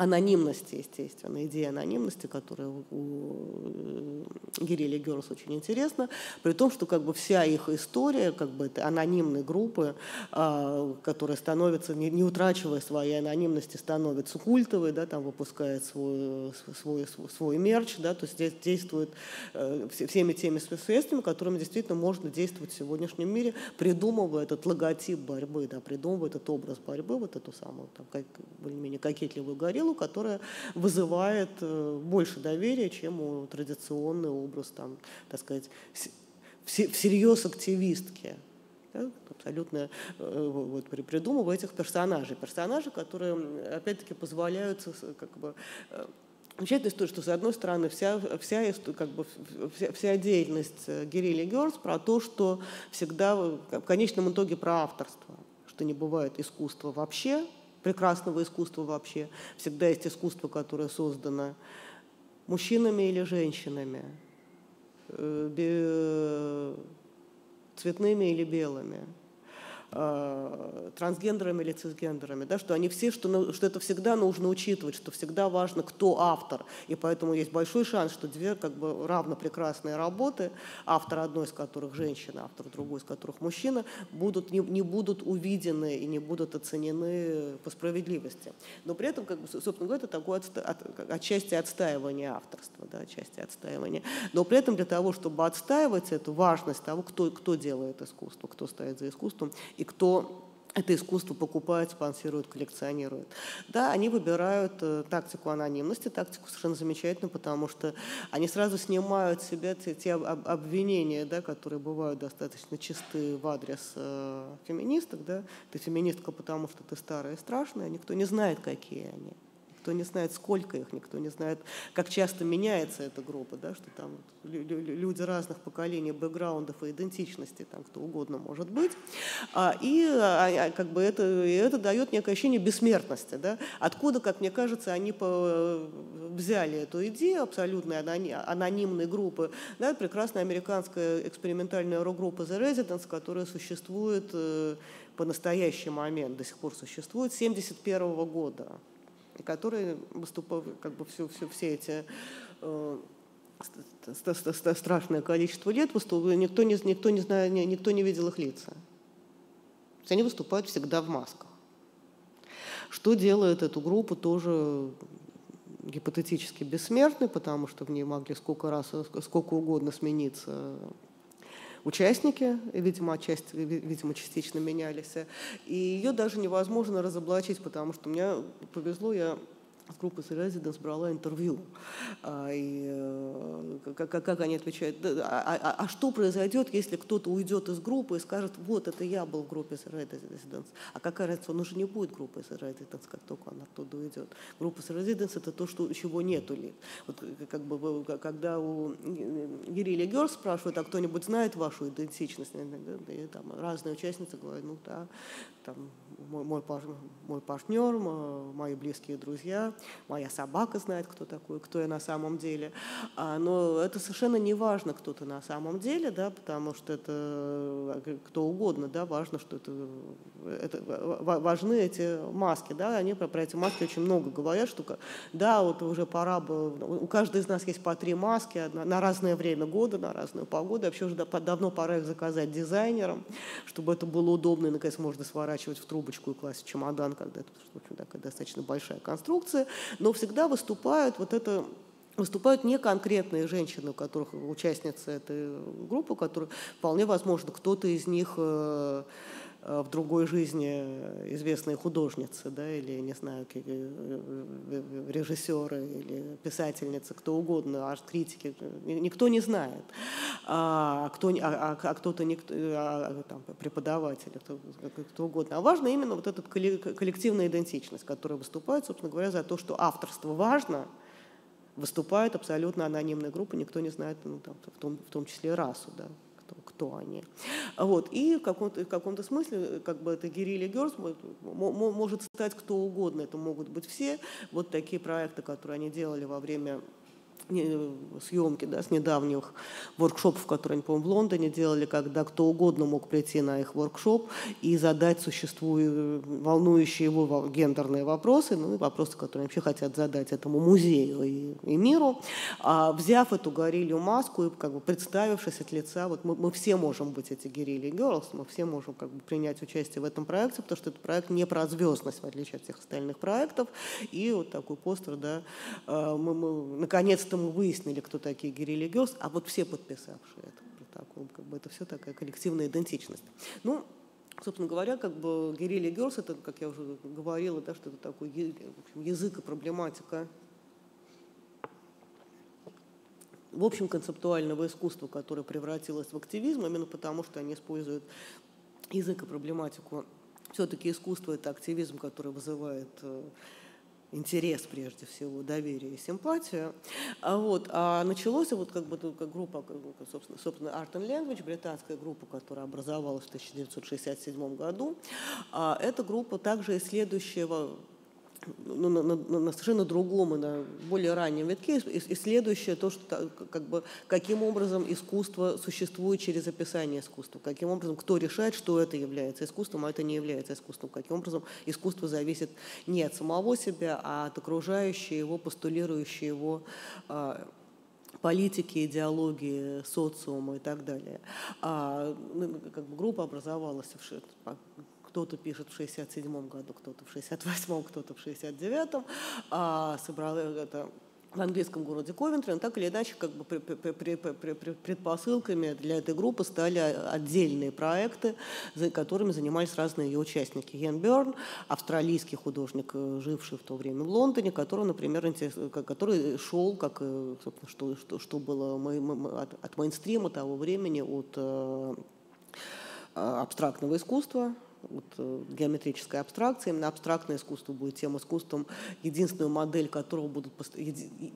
S2: анонимности, естественно, идея анонимности, которая у Гирили Герс очень интересна, при том, что как бы вся их история, как бы это анонимные группы, а, которые становятся, не, утрачивая своей анонимности, становятся культовой, да, там выпускает свой, свой, свой, свой мерч, да, то есть здесь действует э, всеми теми средствами, которыми действительно можно действовать в сегодняшнем мире, придумывая этот логотип борьбы, да, придумывая этот образ борьбы, вот эту самую, там, как, более-менее кокетливую гориллу, силу, которая вызывает э, больше доверия, чем у традиционный образ, там, так сказать, всерьез активистки. Да, абсолютно э, вот, придумывая этих персонажей. Персонажи, которые, опять-таки, позволяют как бы, э, Замечательная история, что, с одной стороны, вся, вся, как бы, вся, вся деятельность Герили Герс про то, что всегда в конечном итоге про авторство, что не бывает искусства вообще, прекрасного искусства вообще. Всегда есть искусство, которое создано мужчинами или женщинами, э, цветными или белыми – э, трансгендерами или цисгендерами, да, что они все, что, что это всегда нужно учитывать, что всегда важно, кто автор. И поэтому есть большой шанс, что две как бы равно прекрасные работы, автор одной из которых женщина, автор другой из которых мужчина, будут, не, не будут увидены и не будут оценены по справедливости. Но при этом, как бы, собственно говоря, это такое отста- от, отчасти отстаивание авторства, да, отчасти отстаивание. Но при этом для того, чтобы отстаивать эту важность того, кто, кто делает искусство, кто стоит за искусством, и кто это искусство покупает, спонсирует, коллекционирует. Да, они выбирают э, тактику анонимности, тактику совершенно замечательную, потому что они сразу снимают с себя те, те обвинения, да, которые бывают достаточно чистые в адрес э, феминисток. Да. Ты феминистка, потому что ты старая и страшная, никто не знает, какие они никто не знает, сколько их, никто не знает, как часто меняется эта группа, да, что там люди разных поколений, бэкграундов и идентичности, там кто угодно может быть. А, и а, а, как бы это, это дает некое ощущение бессмертности. Да? Откуда, как мне кажется, они взяли эту идею абсолютной анонимной группы, да, прекрасная американская экспериментальная рок-группа The Residents, которая существует э, по настоящий момент, до сих пор существует, 1971 года которые выступали, как бы все, все, все эти э, страшное количество лет выступали, никто не, никто не знает, никто не видел их лица. Они выступают всегда в масках. Что делает эту группу тоже гипотетически бессмертной, потому что в ней могли сколько раз, сколько угодно смениться участники, видимо, отчасти, видимо, частично менялись. И ее даже невозможно разоблачить, потому что мне повезло, я с группы брала интервью. А, и э, как, как они отвечают, а, а, а что произойдет, если кто-то уйдет из группы и скажет, вот, это я был в группе The. А какая разница, он уже не будет группой The как только он оттуда уйдет. Группа The это то, что, чего нету ли. Вот, как бы, когда у Гирили Герс спрашивают, а кто-нибудь знает вашу идентичность? И там разные участницы говорят, ну да, там, мой, мой, партнер, мои близкие друзья, моя собака знает, кто такой, кто я на самом деле. А, но это совершенно не важно, кто ты на самом деле, да, потому что это э, кто угодно, да, важно, что это, это важны эти маски, да, они про, про эти маски очень много говорят, что да, вот уже пора бы, у каждой из нас есть по три маски на, на разное время года, на разную погоду, вообще уже давно пора их заказать дизайнерам, чтобы это было удобно и наконец можно сворачивать в трубочку и класть в чемодан, когда это в общем, такая достаточно большая конструкция. Но всегда выступают вот это выступают не конкретные женщины, у которых участницы этой группы, которые вполне возможно кто-то из них э, в другой жизни известные художницы, да, или, не знаю, э, режиссеры или писательницы, кто угодно, арт-критики, никто не знает. А, кто, а, а, а кто-то, никто, а, там, преподаватель, кто, кто угодно. А важно именно вот эта коллективная идентичность, которая выступает, собственно говоря, за то, что авторство важно, выступает абсолютно анонимная группа, никто не знает, ну, там, в, том, в том числе расу, да, кто, они. Вот. И в каком-то, в каком-то смысле как бы это Герилли Герс может стать кто угодно. Это могут быть все вот такие проекты, которые они делали во время съемки да, с недавних воркшопов, которые они, по-моему, в Лондоне делали, когда кто угодно мог прийти на их воркшоп и задать существующие, волнующие его гендерные вопросы, ну и вопросы, которые вообще хотят задать этому музею и, и миру, а, взяв эту горилью маску и как бы представившись от лица, вот мы, мы все можем быть эти Guerrilla Girls, мы все можем как бы принять участие в этом проекте, потому что этот проект не про звездность, в отличие от всех остальных проектов, и вот такой постер, да, а, мы, мы наконец-то мы выяснили, кто такие Герс, а вот все подписавшие это протокол, как бы это все такая коллективная идентичность. Ну, собственно говоря, как бы Герилли Герс, это, как я уже говорила, да, что это такой язык и проблематика в общем, концептуального искусства, которое превратилось в активизм, именно потому, что они используют язык и проблематику. Все-таки искусство – это активизм, который вызывает э, интерес прежде всего, доверие и симпатию. А, вот, а началось вот как бы группа, собственно, собственно, Art and Language, британская группа, которая образовалась в 1967 году. А, эта группа также исследующая ну, на, на, на совершенно другом и на более раннем витке, исследующее то, что, как бы, каким образом искусство существует через описание искусства, каким образом, кто решает, что это является искусством, а это не является искусством, каким образом искусство зависит не от самого себя, а от окружающей его, постулирующей его а, политики, идеологии, социума и так далее. А, ну, как бы группа образовалась в кто-то пишет в 67 году, кто-то в 68 кто-то в 69-м, а, собрал это в английском городе Ковентри, но так или иначе как бы предпосылками для этой группы стали отдельные проекты, за которыми занимались разные ее участники. Йен Берн, австралийский художник, э, живший в то время в Лондоне, который, например, который шел, как, э, что, что, что было от, от мейнстрима того времени, от э, абстрактного искусства, вот, э, геометрической абстракции. Именно абстрактное искусство будет тем искусством, единственную модель которого будут,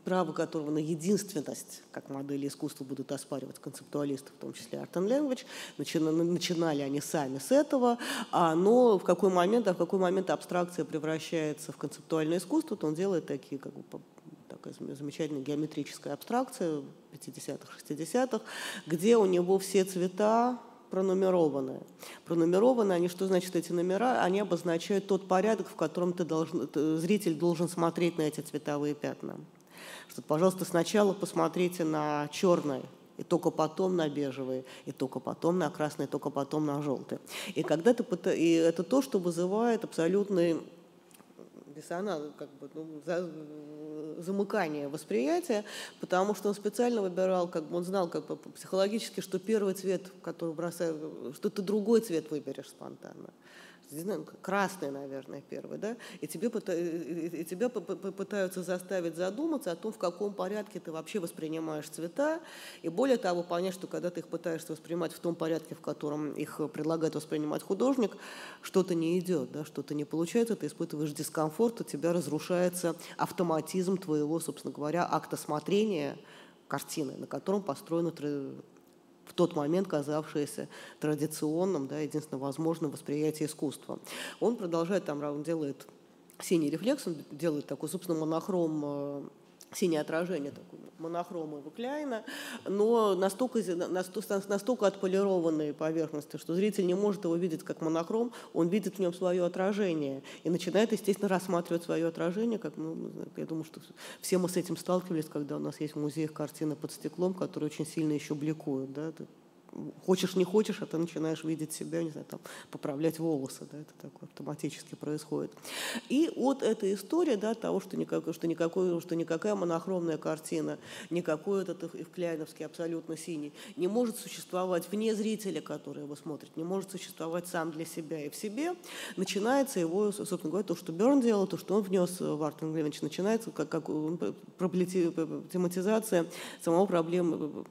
S2: право которого на единственность как модели искусства будут оспаривать концептуалисты, в том числе Art and Language. Начинали они сами с этого, а, но в какой момент, а в какой момент абстракция превращается в концептуальное искусство, то он делает такие как бы такая замечательная геометрическая абстракция 50-х, 60-х, где у него все цвета пронумерованные. Пронумерованные, они что значит эти номера? Они обозначают тот порядок, в котором ты должен, зритель должен смотреть на эти цветовые пятна. Что, пожалуйста, сначала посмотрите на черный, и только потом на бежевые, и только потом на красные, и только потом на желтые. И когда ты и это то, что вызывает абсолютный диссонанс, как бы, ну, за, замыкание восприятия, потому что он специально выбирал, как бы он знал как бы психологически, что первый цвет, который бросает, что ты другой цвет выберешь спонтанно красный, наверное, первый, да, и тебе, и тебя пытаются заставить задуматься о том, в каком порядке ты вообще воспринимаешь цвета, и более того, понять, что когда ты их пытаешься воспринимать в том порядке, в котором их предлагает воспринимать художник, что-то не идет, да, что-то не получается, ты испытываешь дискомфорт, у тебя разрушается автоматизм твоего, собственно говоря, акта смотрения картины, на котором построена в тот момент казавшееся традиционным, да, единственно возможным восприятие искусства. Он продолжает, там, он делает синий рефлекс, он делает такой, собственно, монохром э, синее отражение такое монохромового Кляйна, но настолько, настолько отполированные поверхности, что зритель не может его видеть как монохром, он видит в нем свое отражение и начинает, естественно, рассматривать свое отражение, как, ну, я думаю, что все мы с этим сталкивались, когда у нас есть в музеях картины под стеклом, которые очень сильно еще бликуют, да, хочешь не хочешь, а ты начинаешь видеть себя, не знаю, там, поправлять волосы, да, это такое автоматически происходит. И вот эта история, да, того, что, никак, что, никакой, что никакая монохромная картина, никакой этот Евкляйновский абсолютно синий не может существовать вне зрителя, который его смотрит, не может существовать сам для себя и в себе, начинается его, собственно говоря, то, что Берн делал, то, что он внес в Артем Гревич, начинается как, как тематизация самого проблемы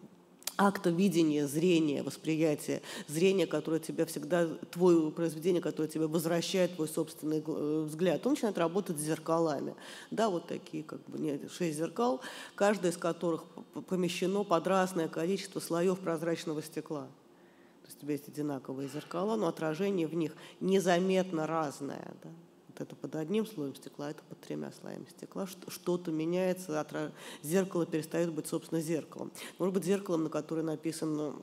S2: акта видения, зрения, восприятия, зрение, которое тебя всегда, твое произведение, которое тебя возвращает твой собственный э, взгляд, он начинает работать с зеркалами. Да, вот такие как бы нет, шесть зеркал, каждое из которых помещено под разное количество слоев прозрачного стекла. То есть у тебя есть одинаковые зеркала, но отражение в них незаметно разное. Да? Вот это под одним слоем стекла, это под тремя слоями стекла. Что-то меняется, отра... зеркало перестает быть, собственно, зеркалом. Может быть, зеркалом, на которое написано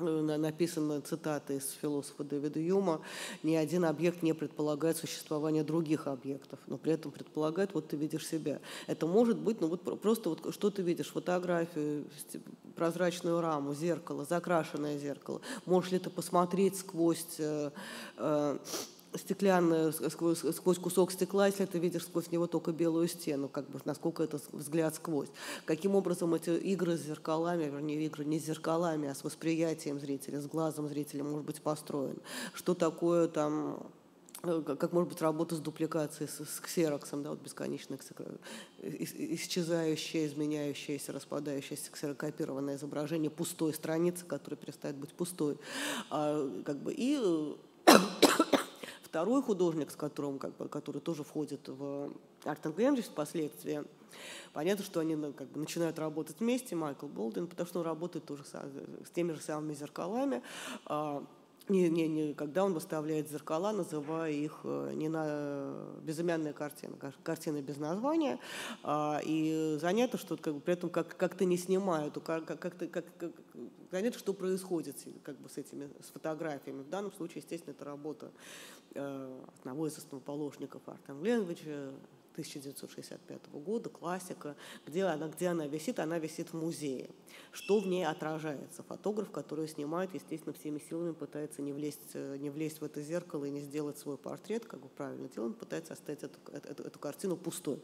S2: Э, написана цитата из философа Дэвида Юма, ни один объект не предполагает существование других объектов, но при этом предполагает, вот ты видишь себя. Это может быть, ну вот просто вот что ты видишь, фотографию, прозрачную раму, зеркало, закрашенное зеркало. Можешь ли ты посмотреть сквозь э, э, стеклянное, сквозь, сквозь кусок стекла, если ты видишь сквозь него только белую стену, как бы насколько это взгляд сквозь. Каким образом эти игры с зеркалами, вернее, игры не с зеркалами, а с восприятием зрителя, с глазом зрителя может быть построен. Что такое там э, как может быть работа с дупликацией, с, с ксероксом, да, вот бесконечное исчезающее, изменяющееся, распадающееся ксерокопированное изображение пустой страницы, которая перестает быть пустой. А, как бы, и э, Второй художник, с которым, как бы, который тоже входит в Art and Cambridge впоследствии, понятно, что они ну, как бы, начинают работать вместе, Майкл Болдин, потому что он работает тоже с, с теми же самыми зеркалами. Не, не, не, когда он выставляет зеркала, называя их э, не на безымянная картина, картина без названия, а, и занятно, что как бы, при этом как, как-то не снимают, как, как, как, как, занятно, что происходит как бы, с этими с фотографиями. В данном случае, естественно, это работа э, одного из основоположников and Language, 1965 года, классика, где она, где она висит, она висит в музее. Что в ней отражается? Фотограф, который снимает, естественно, всеми силами пытается не влезть, не влезть в это зеркало и не сделать свой портрет, как бы правильно делает, пытается оставить эту, эту, эту картину пустой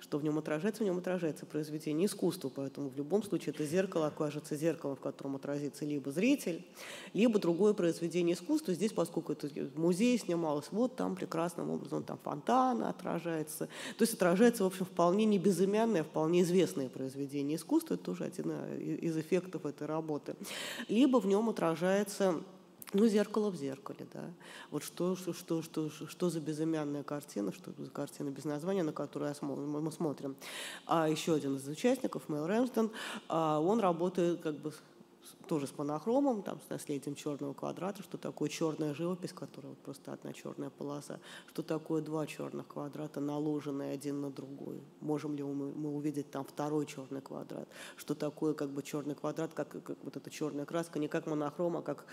S2: что в нем отражается, в нем отражается произведение искусства. Поэтому в любом случае это зеркало окажется зеркалом, в котором отразится либо зритель, либо другое произведение искусства. Здесь, поскольку это музей снималось, вот там прекрасным образом там фонтаны отражается. То есть отражается, в общем, вполне не безымянное, а вполне известное произведение искусства. Это тоже один из эффектов этой работы. Либо в нем отражается ну, зеркало в зеркале, да. Вот что, что, что, что, что за безымянная картина, что за картина без названия, на которую мы смотрим. А еще один из участников, Мэл Рэмстон, а, он работает как бы тоже с монохромом, там, с наследием черного квадрата, что такое черная живопись, которая вот просто одна черная полоса, что такое два черных квадрата, наложенные один на другой. Можем ли мы, мы увидеть там второй черный квадрат? Что такое как бы черный квадрат, как, как вот эта черная краска, не как монохром, а как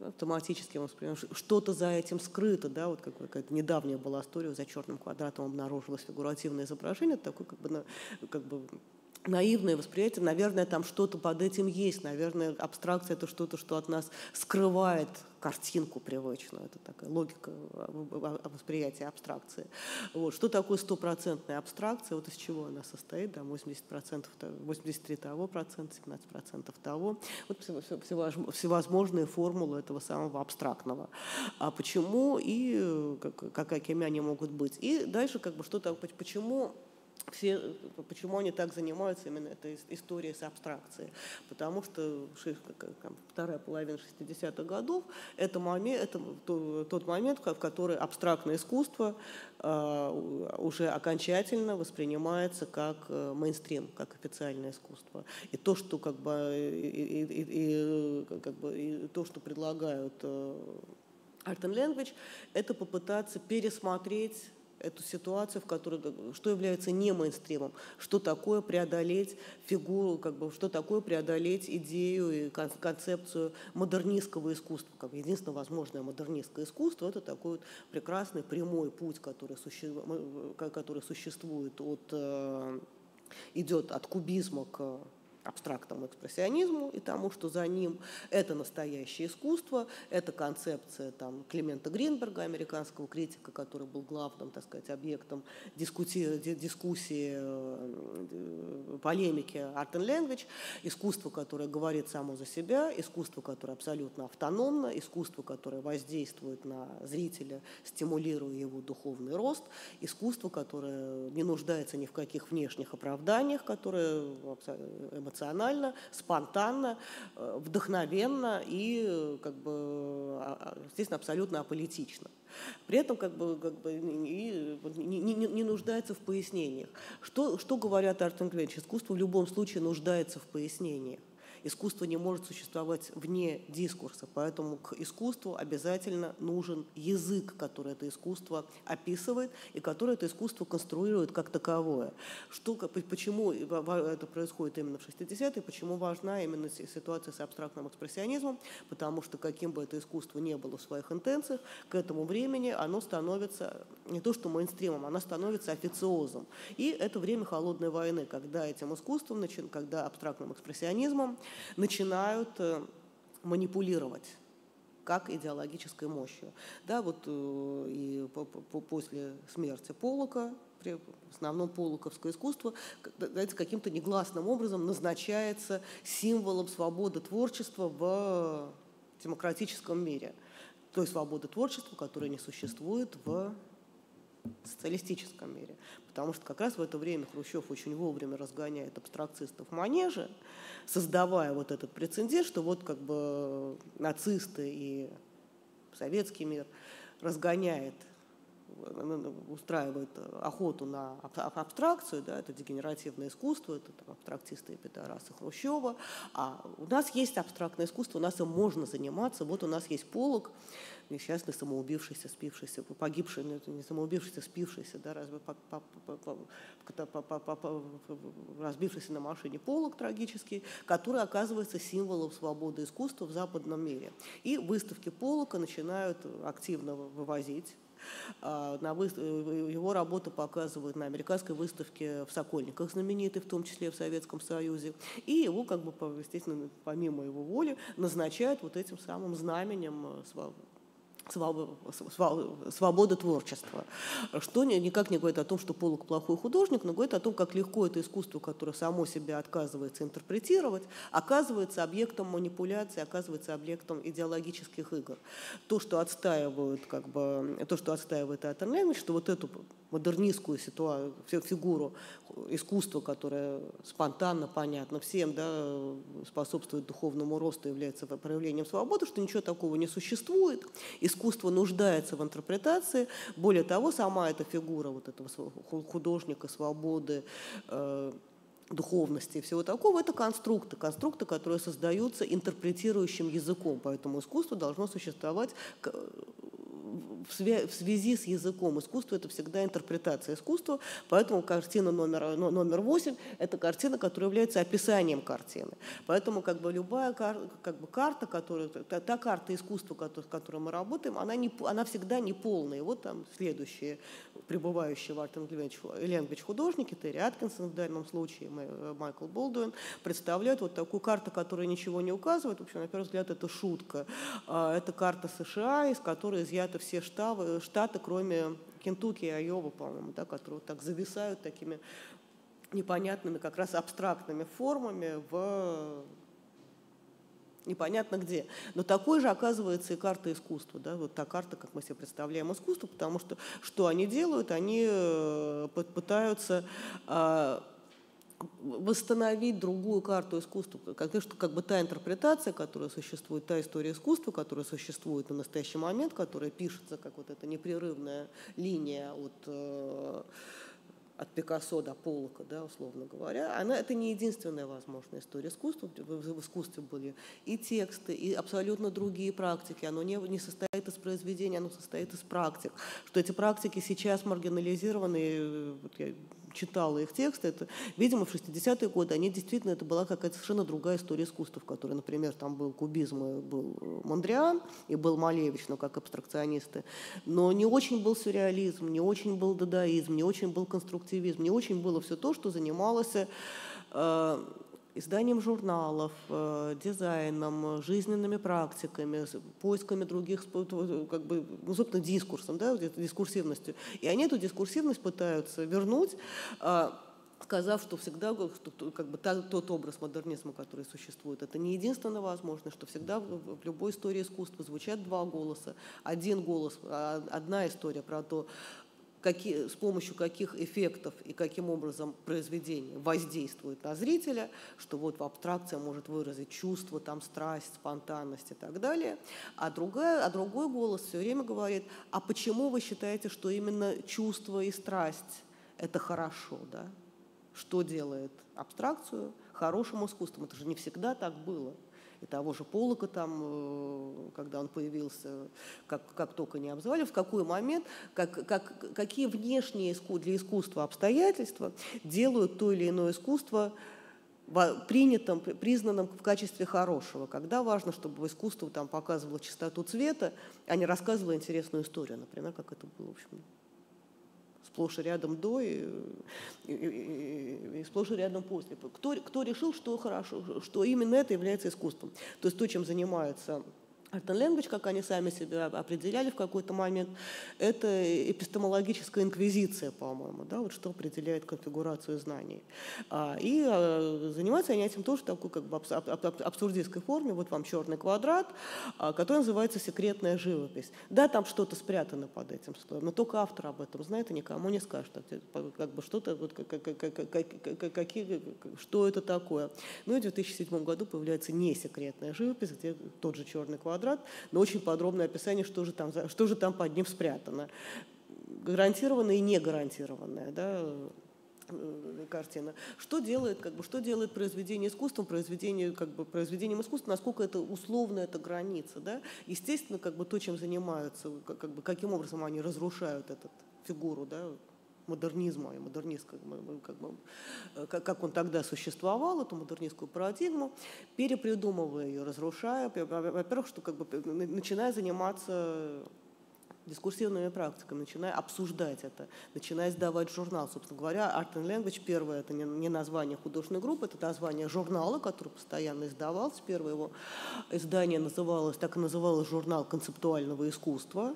S2: автоматически мы воспринимаем, что-то за этим скрыто, да, вот как какая-то недавняя была история, за черным квадратом обнаружилось фигуративное изображение, такое как бы, как бы наивное восприятие, наверное, там что-то под этим есть, наверное, абстракция – это что-то, что от нас скрывает картинку привычную, это такая логика восприятия абстракции. Вот. Что такое стопроцентная абстракция, вот из чего она состоит, да, 80%, 83 того процента, 17 процентов того, вот всевозможные формулы этого самого абстрактного. А почему и как, какими они могут быть? И дальше как бы что-то, почему все, почему они так занимаются именно этой историей с абстракцией? Потому что вторая половина 60-х годов это, момент, это тот момент, в который абстрактное искусство э, уже окончательно воспринимается как э, мейнстрим, как официальное искусство. И то, что как бы, и, и, и, как бы, и то, что предлагают э, Art and Language, это попытаться пересмотреть эту ситуацию, в которой что является не мейнстримом, что такое преодолеть фигуру, как бы, что такое преодолеть идею и концепцию модернистского искусства. Как единственное возможное модернистское искусство – это такой вот прекрасный прямой путь, который, суще, который существует от э, идет от кубизма к абстрактному экспрессионизму и тому, что за ним это настоящее искусство, это концепция там, Климента Гринберга, американского критика, который был главным, так сказать, объектом дискуссии, дискуссии э, полемики Art and искусство, которое говорит само за себя, искусство, которое абсолютно автономно, искусство, которое воздействует на зрителя, стимулируя его духовный рост, искусство, которое не нуждается ни в каких внешних оправданиях, эмоционально, спонтанно, э, вдохновенно и, как бы, а, а, естественно, абсолютно аполитично. При этом как бы, как бы не, не, не, нуждается в пояснениях. Что, что говорят Art and Искусство в любом случае нуждается в пояснениях. Искусство не может существовать вне дискурса, поэтому к искусству обязательно нужен язык, который это искусство описывает и который это искусство конструирует как таковое. Что, почему это происходит именно в 60-е, почему важна именно ситуация с абстрактным экспрессионизмом, потому что каким бы это искусство не было в своих интенциях, к этому времени оно становится не то что мейнстримом, оно становится официозом. И это время холодной войны, когда этим искусством, когда абстрактным экспрессионизмом начинают э, манипулировать как идеологической мощью. Да, вот э, и после смерти Полока, в основном полуковское искусство, знаете, каким-то негласным образом назначается символом свободы творчества в демократическом мире. Той свободы творчества, которая не существует в социалистическом мире. Потому что как раз в это время Хрущев очень вовремя разгоняет абстракцистов в манеже, создавая вот этот прецедент, что вот как бы нацисты и советский мир разгоняет устраивает охоту на абстракцию, да, это дегенеративное искусство, это там, абстрактисты и пидорасы Хрущева, а у нас есть абстрактное искусство, у нас им можно заниматься, вот у нас есть полок, несчастный самоубившийся, спившийся, погибший, ну, это не самоубившийся, спившийся, да, разве разбившийся на машине полок трагический, который оказывается символом свободы искусства в западном мире. И выставки полока начинают активно вывозить на вы... Э, его работу показывают на американской выставке в Сокольниках, знаменитой, в том числе в Советском Союзе. И его, как бы, естественно, помимо его воли, назначают вот этим самым знаменем э, свобода творчества, что никак не говорит о том, что Полок плохой художник, но говорит о том, как легко это искусство, которое само себя отказывается интерпретировать, оказывается объектом манипуляции, оказывается объектом идеологических игр. То, что отстаивают, как бы, то, что отстаивает Театр что вот эту модернистскую ситуацию, фигуру искусства, которое спонтанно, понятно всем, да, способствует духовному росту, является проявлением свободы, что ничего такого не существует. Искусство нуждается в интерпретации. Более того, сама эта фигура вот этого художника свободы, э, духовности и всего такого, это конструкты, конструкты, которые создаются интерпретирующим языком, поэтому искусство должно существовать в связи с языком. Искусство – это всегда интерпретация искусства, поэтому картина номер, номер 8 – это картина, которая является описанием картины. Поэтому как бы любая как бы карта, которая, та, та карта искусства, с которой мы работаем, она, не, она всегда не полная. Вот там следующие пребывающие в Art Language художники, Терри Аткинсон в данном случае, Майкл Болдуин, представляют вот такую карту, которая ничего не указывает. В общем, на первый взгляд, это шутка. А, это карта США, из которой изъяты все штаты, штаты кроме Кентукки и Айова, по-моему, да, которые вот так зависают такими непонятными, как раз абстрактными формами в непонятно где. Но такой же оказывается и карта искусства, да, вот та карта, как мы себе представляем искусство, потому что что они делают? Они э, пытаются а, восстановить другую карту искусства, что как бы та интерпретация, которая существует, та история искусства, которая существует на настоящий момент, которая пишется как вот эта непрерывная линия от э, от Пикассо до Полока, да, условно говоря, она, это не единственная возможная история искусства. В, в искусстве были и тексты, и абсолютно другие практики. Оно не, не состоит из произведений, оно состоит из практик. Что эти практики сейчас маргинализированы, э, вот я читала их тексты, это, видимо, в 60-е годы они действительно, это была какая-то совершенно другая история искусства, в которой, например, там был кубизм, и был Мондриан, и был Малевич, но как абстракционисты, но не очень был сюрреализм, не очень был дадаизм, не очень был конструктивизм, не очень было все то, что занималось э, изданием журналов, э, дизайном, жизненными практиками, поисками других, как бы, ну, собственно, дискурсом, да, дискурсивностью. И они эту дискурсивность пытаются вернуть, а, сказав, что всегда что, как бы, тот образ модернизма, который существует, это не единственно возможно, что всегда в, в любой истории искусства звучат два голоса. Один голос, а, одна история про то, какие, с помощью каких эффектов и каким образом произведение воздействует на зрителя, что вот абстракция может выразить чувство, там, страсть, спонтанность и так далее. А, другая, а другой голос все время говорит, а почему вы считаете, что именно чувство и страсть – это хорошо, да? что делает абстракцию хорошим искусством. Это же не всегда так было и того же Полока там, э, когда он появился, как, как только не обзывали, в какой момент, как, как, какие внешние для искусства обстоятельства делают то или иное искусство принятым, признанным в качестве хорошего, когда важно, чтобы искусство там показывало чистоту цвета, а не рассказывало интересную историю, например, как это было, в общем, сплошь и рядом до и, и, и, и сплошь и рядом после. Кто, кто решил, что хорошо, что именно это является искусством? То есть то, чем занимаются Art and Language, как они сами себя определяли в какой-то момент, это эпистемологическая инквизиция, по-моему, да, вот что определяет конфигурацию знаний. А, и а, занимаются они этим тоже в такой как бы абсурдистской форме. Вот вам черный квадрат, а, который называется секретная живопись. Да, там что-то спрятано под этим слоем, но только автор об этом знает и никому не скажет. Как бы что-то, вот, как, как, как, какие, что это такое. Ну и в 2007 году появляется не секретная живопись, где тот же черный квадрат, квадрат, но очень подробное описание, что же там, что же там под ним спрятано. Гарантированное и не гарантированное. Да, э, картина. Что делает, как бы, что делает произведение искусством, произведение, как бы, произведением искусства, насколько это условно эта граница. Да? Естественно, как бы, то, чем занимаются, как бы, каким образом они разрушают эту фигуру, да, модернизма и модернист, как, бы, как, бы, э, как он тогда существовал, эту модернистскую парадигму, перепридумывая ее, разрушая, во-первых, что как бы начиная заниматься дискурсивными практиками, начиная обсуждать это, начиная сдавать журнал. Собственно говоря, Art and Language, первое, это не, название художественной группы, это название журнала, который постоянно издавался. Первое его издание называлось, так и называлось журнал концептуального искусства,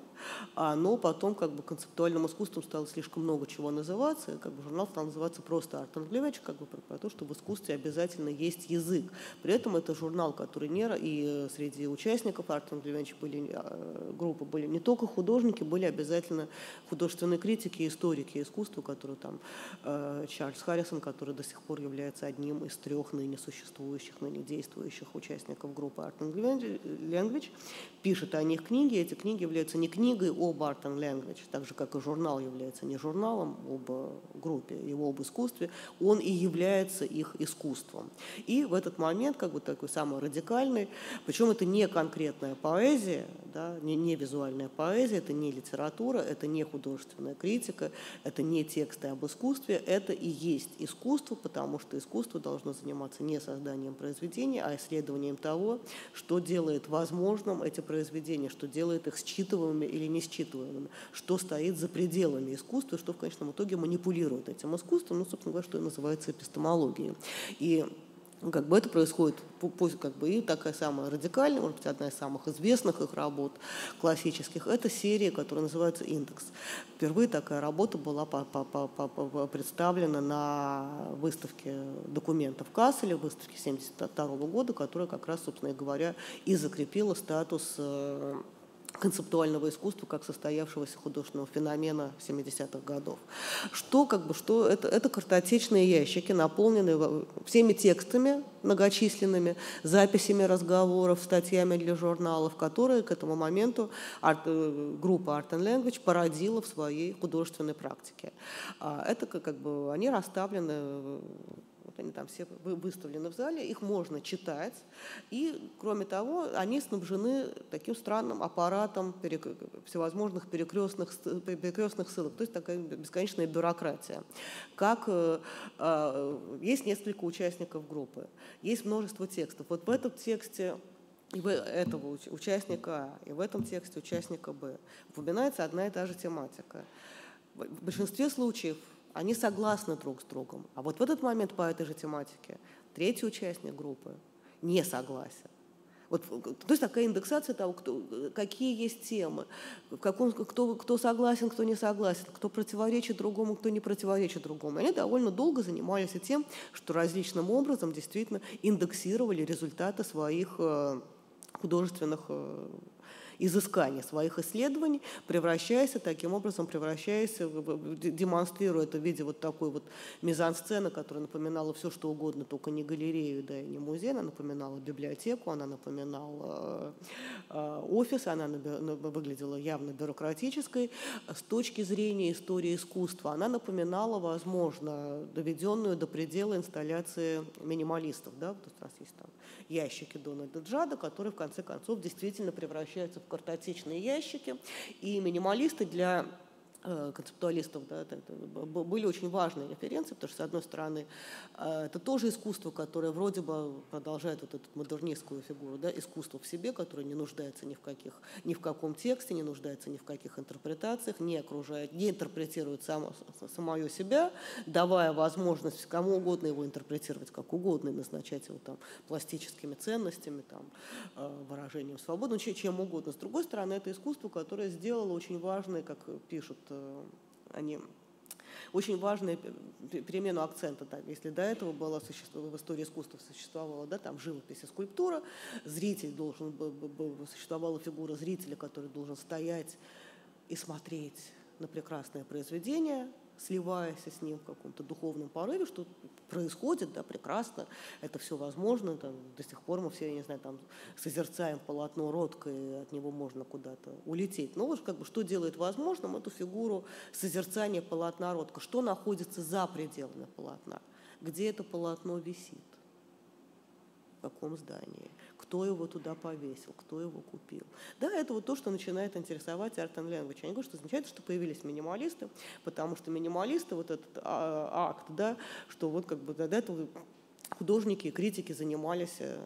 S2: а, но потом как бы концептуальным искусством стало слишком много чего называться, и как бы журнал стал называться просто Art and Language, как бы про то, что в искусстве обязательно есть язык. При этом это журнал, который не... И среди участников Art and Language были, а, группы были не только художники, художники были обязательно художественные критики, историки искусства, которые там э, Чарльз Харрисон, который до сих пор является одним из трех ныне существующих, ныне действующих участников группы Art and Language, пишет о них книги. Эти книги являются не книгой об Art and Language, так же, как и журнал является не журналом об группе, его об искусстве, он и является их искусством. И в этот момент, как бы такой самый радикальный, причем это не конкретная поэзия, да, не, не визуальная поэзия, это не литература, это не художественная критика, это не тексты об искусстве, это и есть искусство, потому что искусство должно заниматься не созданием произведений, а исследованием того, что делает возможным эти произведения, что делает их считываемыми или не считываемыми, что стоит за пределами искусства, что в конечном итоге манипулирует этим искусством, ну, собственно говоря, что и называется эпистемологией. И как бы это происходит пусть как бы и такая самая радикальная, может быть, одна из самых известных их работ классических, это серия, которая называется «Индекс». Впервые такая работа была по, представлена на выставке документов Касселя, выставке 1972 года, которая как раз, собственно говоря, и закрепила статус э, концептуального искусства как состоявшегося художественного феномена 70-х годов. Что, как бы, что это, это картотечные ящики, наполненные всеми текстами многочисленными, записями разговоров, статьями для журналов, которые к этому моменту арт, э, группа Art and Language породила в своей художественной практике. А это как бы они расставлены они там все выставлены в зале, их можно читать. И, кроме того, они снабжены таким странным аппаратом всевозможных перекрестных, перекрестных ссылок, то есть такая бесконечная бюрократия. Как э, э, есть несколько участников группы, есть множество текстов. Вот в этом тексте и в этого участника А, и в этом тексте участника Б упоминается одна и та же тематика. В большинстве случаев они согласны друг с другом. А вот в этот момент по этой же тематике третий участник группы не согласен. Вот, то есть такая индексация того, кто, какие есть темы, в каком, кто, кто согласен, кто не согласен, кто противоречит другому, кто не противоречит другому. Они довольно долго занимались тем, что различным образом действительно индексировали результаты своих э, художественных изыскания, своих исследований, превращаясь таким образом, превращаясь, демонстрируя это в виде вот такой вот мизансцены, которая напоминала все, что угодно, только не галерею, да, и не музей, она напоминала библиотеку, она напоминала э, офис, она выглядела явно бюрократической. С точки зрения истории искусства она напоминала, возможно, доведенную до предела инсталляции минималистов. Да? Есть у нас есть там ящики Дональда Джада, которые в конце концов действительно превращаются в картотечные ящики. И минималисты для концептуалистов да, были очень важные референции, потому что, с одной стороны, э, это тоже искусство, которое вроде бы продолжает вот эту модернистскую фигуру, да, искусство в себе, которое не нуждается ни в, каких, ни в каком тексте, не нуждается ни в каких интерпретациях, не окружает, не интерпретирует само, самое себя, давая возможность кому угодно его интерпретировать как угодно и назначать его там пластическими ценностями, там, э, выражением свободы, ну, чем угодно. С другой стороны, это искусство, которое сделало очень важное, как пишут Э, они очень важную перемену акцента. Так, если до этого было в истории искусства существовала да, там живопись и скульптура, зритель должен был, существовала фигура зрителя, который должен стоять и смотреть на прекрасное произведение, сливаясь с ним в каком-то духовном порыве, что происходит, да, прекрасно, это все возможно, там, до сих пор мы все, я не знаю, там, созерцаем полотно Ротко, и от него можно куда-то улететь. Но вот как бы что делает возможным эту фигуру созерцания полотна Ротко, что находится за пределами полотна, где это полотно висит, в каком здании кто его туда повесил, кто его купил. Да, это вот то, что начинает интересовать Art and Language. Они говорят, что замечательно, что появились минималисты, потому что минималисты, вот этот а, акт, да, что вот как бы до этого художники и критики занимались э,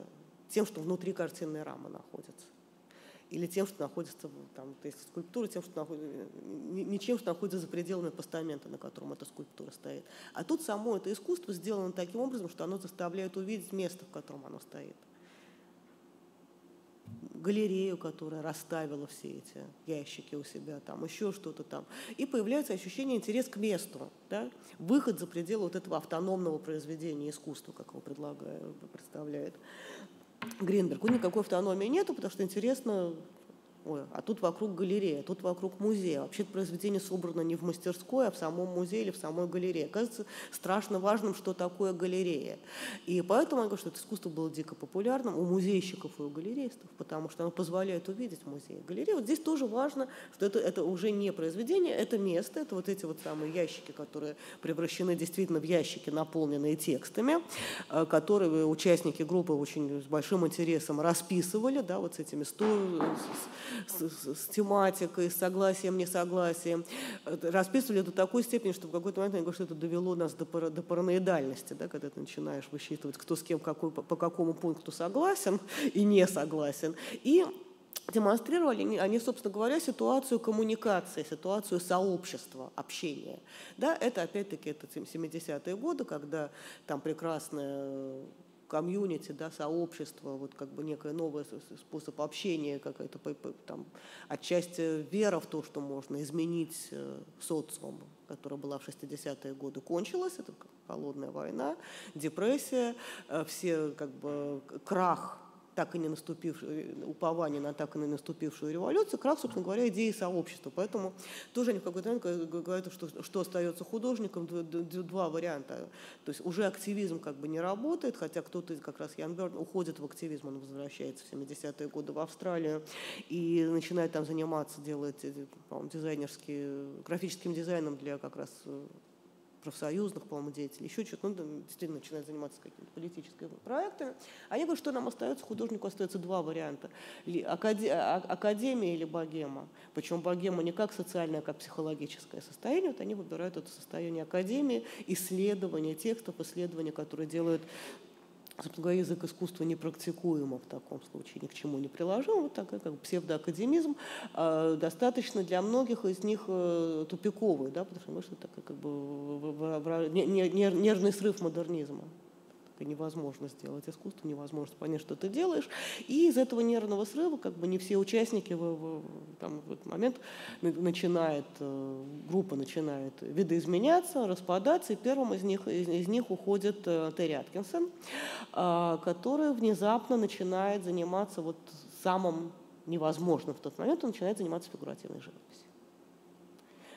S2: тем, что внутри картинной рамы находится или тем, что находится там, то есть скульптура, тем, что находится, не чем, что находится за пределами постамента, на котором эта скульптура стоит. А тут само это искусство сделано таким образом, что оно заставляет увидеть место, в котором оно стоит галерею, которая расставила все эти ящики у себя, там еще что-то там. И появляется ощущение интерес к месту, да? выход за пределы вот этого автономного произведения искусства, как его предлагаю, представляет Гринберг. У никакой автономии нету, потому что интересно Ой, а тут вокруг галерея, тут вокруг музея. Вообще произведение собрано не в мастерской, а в самом музее или в самой галерее. Кажется страшно важным, что такое галерея. И поэтому я говорю, что это искусство было дико популярным у музейщиков и у галеристов, потому что оно позволяет увидеть музей галерею. Вот здесь тоже важно, что это, это уже не произведение, это место, это вот эти вот самые ящики, которые превращены действительно в ящики, наполненные текстами, э, которые участники группы очень с большим интересом расписывали, да, вот с этими сто, с, с тематикой, с согласием, несогласием, расписывали до такой степени, что в какой-то момент они говорят, что это довело нас до, пара, до параноидальности, да, когда ты начинаешь высчитывать, кто с кем какой, по, по какому пункту согласен и не согласен. И демонстрировали они, собственно говоря, ситуацию коммуникации, ситуацию сообщества, общения. Да, это опять-таки это 70-е годы, когда там прекрасная комьюнити, да, сообщество, вот как бы некое новый способ общения, какая-то там отчасти вера в то, что можно изменить э, социум, которая была в 60-е годы, кончилась, это холодная война, депрессия, э, все как бы крах так и не наступившую, э, упование на так и не наступившую революцию, крах, собственно говоря, идеи сообщества. Поэтому тоже они в какой-то момент говорят, что, что остается художником, два варианта. То есть уже активизм как бы не работает, хотя кто-то, как раз Ян Берн, уходит в активизм, он возвращается в 70-е годы в Австралию и начинает там заниматься, делает, э, по-моему, дизайнерский, графическим дизайном для как раз э, профсоюзных, по-моему, деятелей, еще что-то, ну, действительно начинает заниматься какими-то политическими проектами. Они говорят, что нам остается, художнику остается два варианта. А, академия или богема. Причем богема не как социальное, а как психологическое состояние. Вот они выбирают это состояние академии, исследования текстов, исследования, которые делают собственно язык искусства непрактикуемо в таком случае, ни к чему не приложим, вот такой как псевдоакадемизм, э, достаточно для многих из них э, тупиковый, да, потому что это такой как бы нервный срыв модернизма и невозможно сделать искусство, невозможно понять, что ты делаешь. И из этого нервного срыва как бы не все участники в, в, там, в этот момент начинает, э, группа начинает видоизменяться, распадаться, и первым из них, из, из них уходит э, Терри Аткинсон, э, который внезапно начинает заниматься вот самым невозможным в тот момент, он начинает заниматься фигуративной живописью.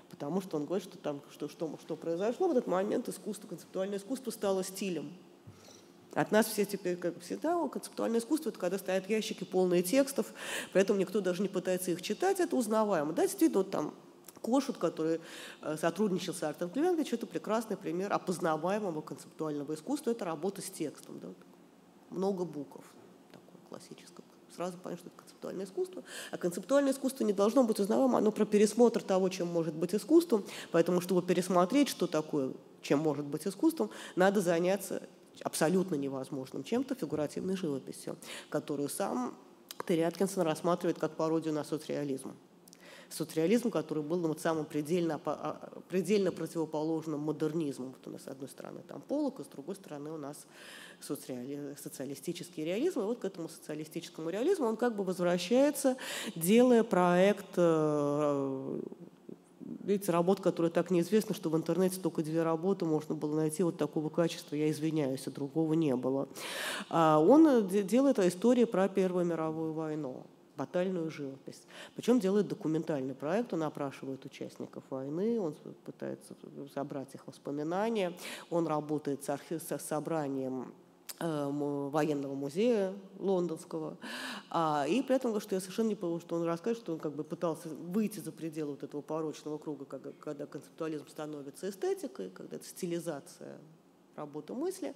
S2: Потому что он говорит, что там что, что, что произошло в этот момент, искусство, концептуальное искусство стало стилем. От нас все теперь, как всегда, концептуальное искусство – это когда стоят ящики полные текстов, поэтому никто даже не пытается их читать, это узнаваемо. Да, действительно, вот там Кошут, который э, сотрудничал с Артем Клименкович, это прекрасный пример опознаваемого концептуального искусства. Это работа с текстом. Да? Много букв, такое классическое. Сразу понятно, что это концептуальное искусство. А концептуальное искусство не должно быть узнаваемо, оно про пересмотр того, чем может быть искусством. Поэтому, чтобы пересмотреть, что такое, чем может быть искусством, надо заняться абсолютно невозможным чем-то фигуративной живописью, которую сам Терри Аткинсон рассматривает как пародию на соцреализм соцреализм, который был самым предельно, а, предельно противоположным модернизму. Вот у нас с одной стороны там Полок, а с другой стороны у нас соцреали... социалистический реализм. И вот к этому социалистическому реализму он как бы возвращается, делая проект э, видите, работа, которая так неизвестна, что в интернете только две работы можно было найти вот такого качества, я извиняюсь, а другого не было. А он э, делает историю про Первую мировую войну батальную живопись. Причем делает документальный проект, он опрашивает участников войны, он пытается собрать их воспоминания, он работает с, архив, с собранием военного музея лондонского. А, и при этом, что я совершенно не поняла, что он расскажет, что он как бы пытался выйти за пределы вот этого порочного круга, когда, когда концептуализм становится эстетикой, когда это стилизация работы мысли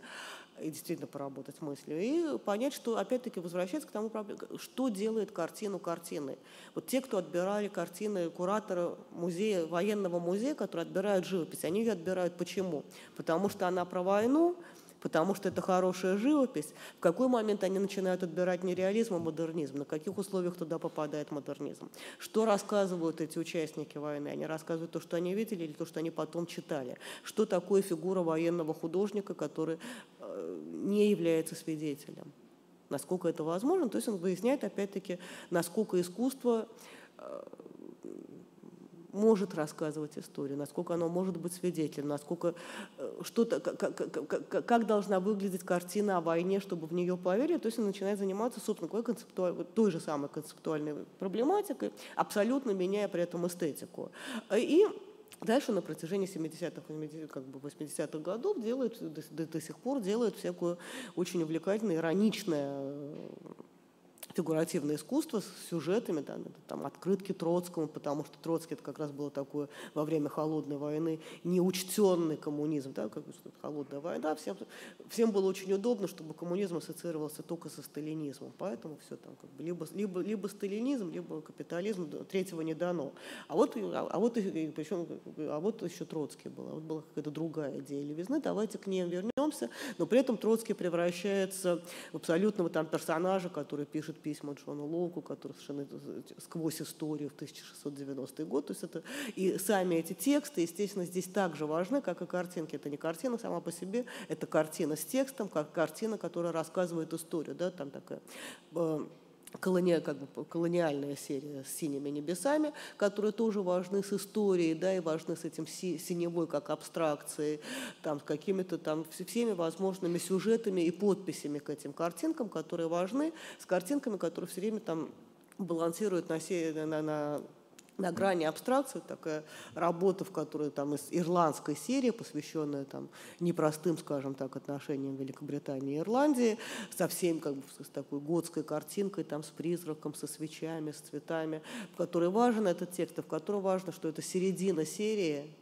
S2: и действительно поработать мыслью, и понять, что опять-таки возвращаться к тому, что делает картину картины. Вот те, кто отбирали картины куратора музея, военного музея, которые отбирают живопись, они ее отбирают почему? Потому что она про войну, потому что это хорошая живопись. В какой момент они начинают отбирать не реализм, а модернизм? На каких условиях туда попадает модернизм? Что рассказывают эти участники войны? Они рассказывают то, что они видели или то, что они потом читали? Что такое фигура военного художника, который э, не является свидетелем? Насколько это возможно? То есть он выясняет, опять-таки, насколько искусство э, может рассказывать историю, насколько оно может быть свидетелем, насколько э, что-то, как, как, как должна выглядеть картина о войне, чтобы в нее поверили. То есть он начинает заниматься, собственно, какой концептуаль, той же самой концептуальной проблематикой, абсолютно меняя при этом эстетику. И Дальше на протяжении 70-х, как бы 80-х годов делают, до, до, до сих пор делают всякую очень увлекательную, ироничное фигуративное искусство с сюжетами, там, там, открытки Троцкому, потому что Троцкий это как раз было такое во время холодной войны неучтенный коммунизм, да, как холодная война, всем, всем было очень удобно, чтобы коммунизм ассоциировался только со сталинизмом, поэтому все там как бы либо, либо, либо сталинизм, либо капитализм, третьего не дано. А вот, а, а вот, причем, а вот еще Троцкий был, а вот была какая-то другая идея левизны, давайте к ним вернемся, но при этом Троцкий превращается в абсолютного там персонажа, который пишет письма Джону Лоуку, который совершенно сквозь историю в 1690 год. То есть это, и сами эти тексты, естественно, здесь также важны, как и картинки. Это не картина сама по себе, это картина с текстом, как картина, которая рассказывает историю. Да, там такая э, колония, как бы, колониальная серия с синими небесами, которые тоже важны с историей, да, и важны с этим си, синевой как абстракцией, там, с какими-то там всеми возможными сюжетами и подписями к этим картинкам, которые важны, с картинками, которые все время там балансируют на, на, на на грани абстракции такая работа, в которой там из ирландской серии, посвященная там непростым, скажем так, отношениям Великобритании и Ирландии, со всем как бы с такой готской картинкой, там с призраком, со свечами, с цветами, в которой важен этот текст, в котором важно, что это середина серии,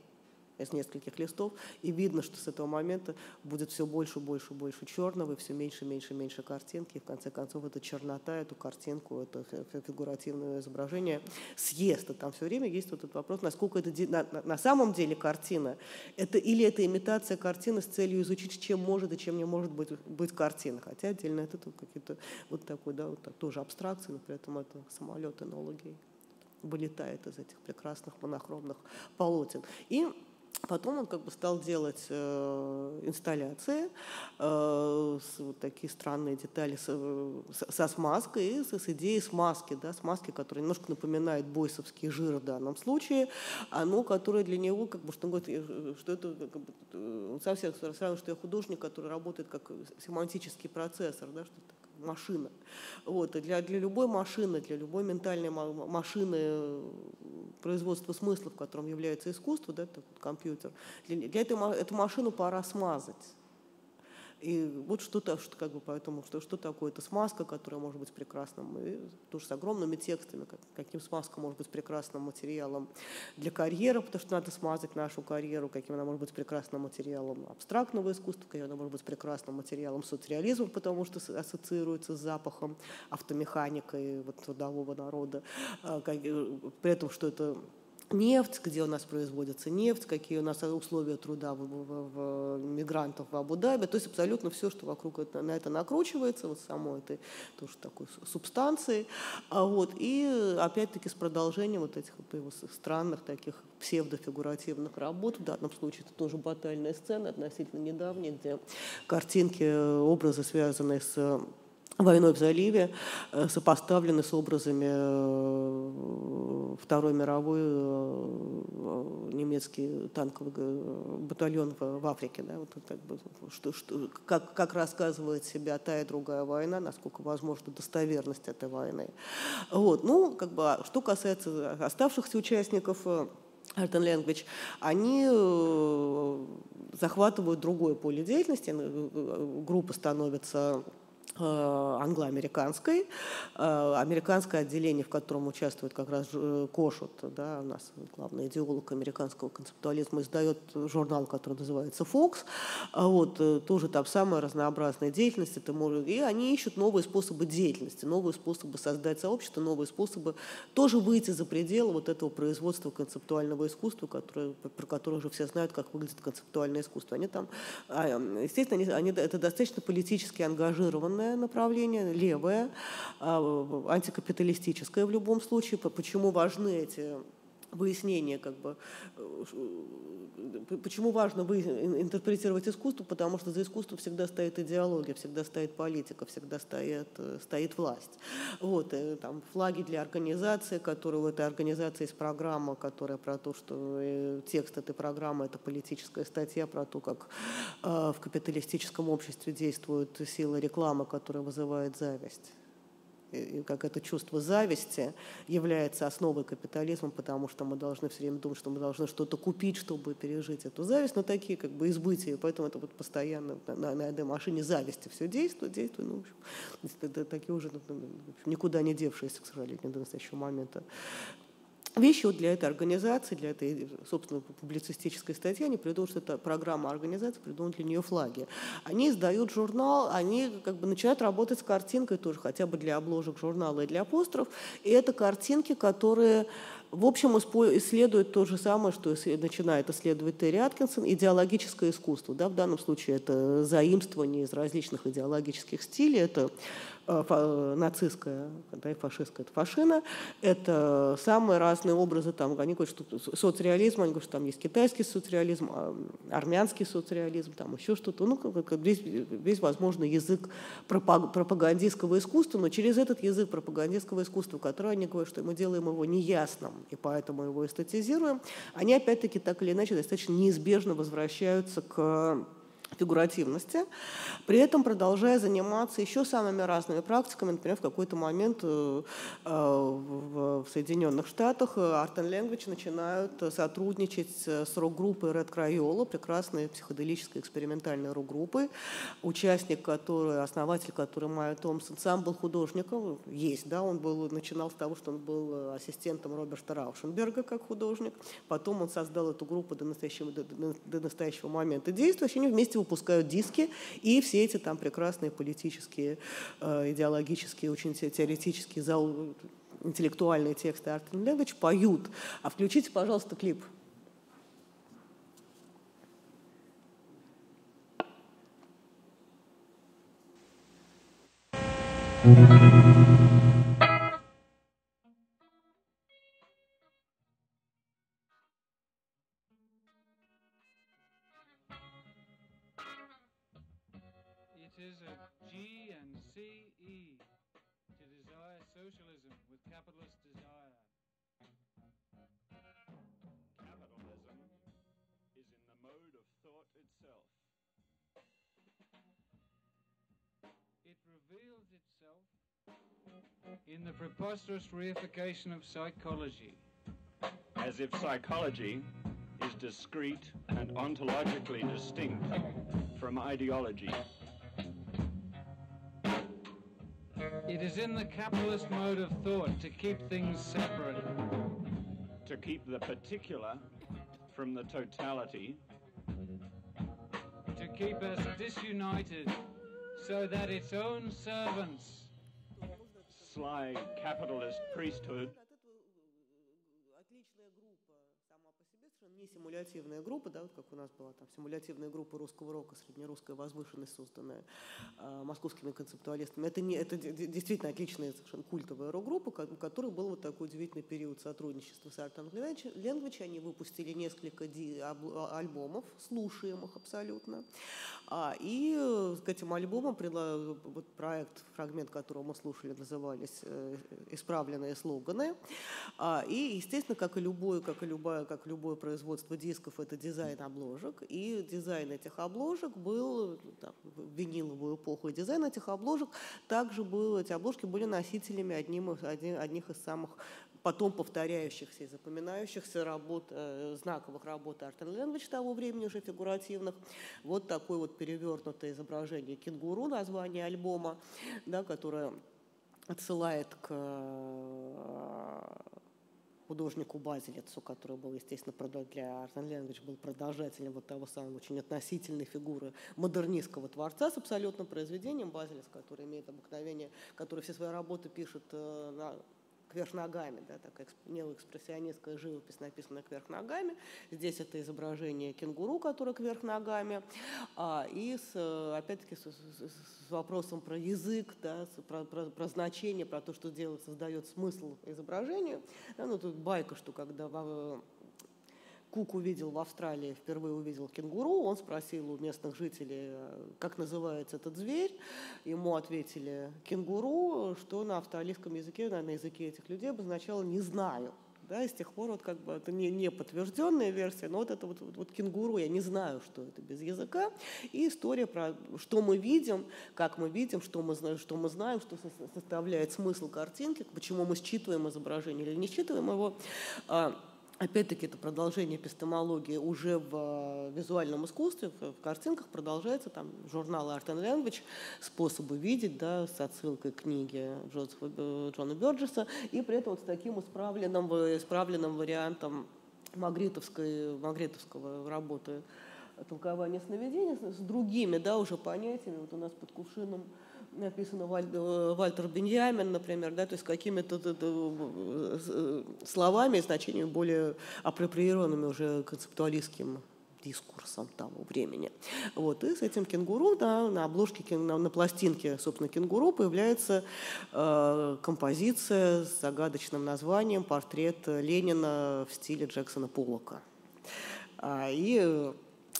S2: из нескольких листов, и видно, что с этого момента будет все больше, больше, больше черного, и все меньше, меньше, меньше картинки, и в конце концов эта чернота, эту картинку, это фигуративное изображение съест. И там все время есть вот этот вопрос, насколько это на, на самом деле картина, это или это имитация картины с целью изучить, чем может и чем не может быть, быть картина. Хотя отдельно это какие-то вот такой, да, вот так, тоже абстракции, но при этом это самолет энологии вылетает из этих прекрасных монохромных полотен. И Потом он как бы стал делать э, инсталляции, э, с, вот такие странные детали с, с, со смазкой, с, с идеей смазки, да, смазки, которая немножко напоминает бойсовский жир в данном случае, а, но которая для него, как бы, что, он э, что это, как бы, он сам себя сравнивает, что я художник, который работает как семантический процессор, да, что это машина. Вот, и для, для любой машины, для любой ментальной машины производства смысла, в котором является искусство, да, это компьютер, для, для этой, эту машину пора смазать. И вот что-то, что, как бы, поэтому, что, что такое это смазка, которая может быть прекрасным, и тоже с огромными текстами, как, каким смазка может быть прекрасным материалом для карьеры, потому что надо смазать нашу карьеру, каким она может быть прекрасным материалом абстрактного искусства, каким она может быть прекрасным материалом соцреализма, потому что ассоциируется с запахом автомеханикой вот, трудового народа, а, при этом, что это нефть, где у нас производится нефть, какие у нас условия труда в, в, в мигрантов в Абу-Даби. То есть абсолютно все, что вокруг это, на это накручивается, вот самой этой тоже такой субстанции. А вот, и опять-таки с продолжением вот этих вот странных таких псевдофигуративных работ. В данном случае это тоже батальная сцена относительно недавняя, где картинки, образы, связанные с войной в заливе э, сопоставлены с образами э, Второй мировой э, немецкий танковый батальон в, Африке. Да, вот, как, бы, что, что, как, как рассказывает себя та и другая война, насколько возможна достоверность этой войны. Вот, ну, как бы, а что касается оставшихся участников Art and они захватывают другое поле деятельности, группа становится англо-американской. Э, американское отделение, в котором участвует как раз э, Кошут, да, у нас главный идеолог американского концептуализма, издает журнал, который называется Fox. А вот, тоже там самая разнообразная деятельность. Это может, и они ищут новые способы деятельности, новые способы создать сообщество, новые способы тоже выйти за пределы вот этого производства концептуального искусства, которое, про которое уже все знают, как выглядит концептуальное искусство. Они там, а, естественно, они, они, это достаточно политически ангажированные правое направление, левое, а, антикапиталистическое в любом случае. Почему важны эти выяснения, как бы, э, почему важно вы, интерпретировать искусство, потому что за искусством всегда стоит идеология, всегда стоит политика, всегда стоит, э, стоит власть. Вот, и, э, там, флаги для организации, которые в этой организации есть программа, которая про то, что текст этой программы – это политическая статья про то, как э, в капиталистическом обществе действует сила рекламы, которая вызывает зависть и как это чувство зависти является основой капитализма, потому что мы должны все время думать, что мы должны что-то купить, чтобы пережить эту зависть, но такие как бы избытия, поэтому это вот постоянно на, на этой машине зависти все действует, действует, ну, в общем, <laughs> это, такие уже ну, ну, никуда не девшиеся, к сожалению, до настоящего момента вещи вот для этой организации, для этой, собственно, публицистической статьи, они придумали, что это программа организации, придумали для нее флаги. Они издают журнал, они как бы начинают работать с картинкой тоже, хотя бы для обложек журнала и для постеров. И это картинки, которые в общем, исследует то же самое, что начинает исследовать Терри Аткинсон, идеологическое искусство. Да, в данном случае это заимствование из различных идеологических стилей, это нацистская, да, и фашистская, это фашина, это самые разные образы, там, они говорят, что соцреализм, они говорят, что там есть китайский соцреализм, а, армянский соцреализм, там еще что-то, ну, как весь, весь возможный язык пропагандистского искусства, но через этот язык пропагандистского искусства, который они говорят, что мы делаем его неясным, и поэтому его эстетизируем, они опять-таки так или иначе достаточно неизбежно возвращаются к фигуративности, при этом продолжая заниматься еще самыми разными практиками. Например, в какой-то момент э, э, в Соединенных Штатах э, Art and Language начинают сотрудничать с рок-группой Red Crayola, прекрасной психоделической экспериментальной рок-группы, участник которой, основатель которой Майя Томпсон, сам был художником, есть, да, он был, начинал с того, что он был ассистентом Роберта Раушенберга как художник, потом он создал эту группу до настоящего, до, до настоящего момента действия, они вместе выпускают диски, и все эти там прекрасные политические, э, идеологические, очень теоретические, интеллектуальные тексты Art and поют. А включите, пожалуйста, клип.
S3: is E to desire socialism with capitalist desire.
S4: Capitalism is in the mode of thought itself.
S3: It reveals itself in the preposterous reification of psychology.
S4: As if psychology is discrete and ontologically distinct from ideology.
S3: It is in the capitalist mode of thought to keep things separate,
S4: To keep the particular from the totality,
S3: to keep us disunited, so that its own servants
S4: sly capitalist priesthood
S2: симулятивная группа, да, вот как у нас была там симулятивная группа русского рока, среднерусская возвышенность, созданная а, московскими концептуалистами. Это, не, это де- де- действительно отличная, совершенно культовая рок-группа, у которой был вот такой удивительный период сотрудничества с and Language. Они выпустили несколько ди- а- альбомов, слушаемых абсолютно. А, и э, к этим альбомам предла- вот проект, фрагмент которого мы слушали, назывались э, «Исправленные слоганы». А, И, естественно, как и любое, как и любое, как любое производство дисков, это дизайн обложек. И дизайн этих обложек был там, в виниловую эпоху. И дизайн этих обложек также был, эти обложки были носителями одним, один- одних из самых потом повторяющихся и запоминающихся работ, э, знаковых работ Art and того времени уже фигуративных. Вот такое вот перевернутое изображение кенгуру, название альбома, да, которое отсылает к э, художнику Базилецу, который был, естественно, для and Language был продолжателем вот того самого очень относительной фигуры модернистского творца с абсолютным произведением Базилец, который имеет обыкновение, который все свои работы пишет э, на кверх ногами, да, такая эксп- неоэкспрессионистская живопись, написанная кверх ногами. Здесь это изображение кенгуру, которое кверх ногами. А, и с, опять-таки с, с- вопросом про язык, да, про, про- про значение, про то, что делает, создает смысл изображению. Да, ну, тут байка, что когда во- Кук увидел в Австралии, впервые увидел кенгуру, он спросил у местных жителей, э, как называется этот зверь. Ему ответили кенгуру, что на австралийском языке, на языке этих людей обозначало «не знаю». Да, и с тех пор вот как бы это не, не подтвержденная версия, но вот это вот, вот, вот кенгуру, я не знаю, что это без языка. И история про что мы видим, как мы видим, что мы, что мы знаем, что со- составляет смысл картинки, почему мы считываем изображение или не считываем его. Опять-таки это продолжение эпистемологии уже в э, визуальном искусстве, в, картинках продолжается там журнал Art and Language, способы видеть, да, с отсылкой к книге Джозефа, э, Джона Бёрджеса, и при этом вот с таким исправленным, в- исправленным вариантом магритовской, магритовского работы толкования сновидений с другими, да, уже понятиями. Вот у нас под кувшином написано э, Вальтер Беньямин, например, да, то есть какими-то э, словами и значениями более апроприированными уже концептуалистским дискурсом того времени. Вот, и с этим кенгуру да, на обложке, на, на пластинке, собственно, кенгуру появляется э, композиция с загадочным названием «Портрет Ленина в стиле Джексона Поллока». А, И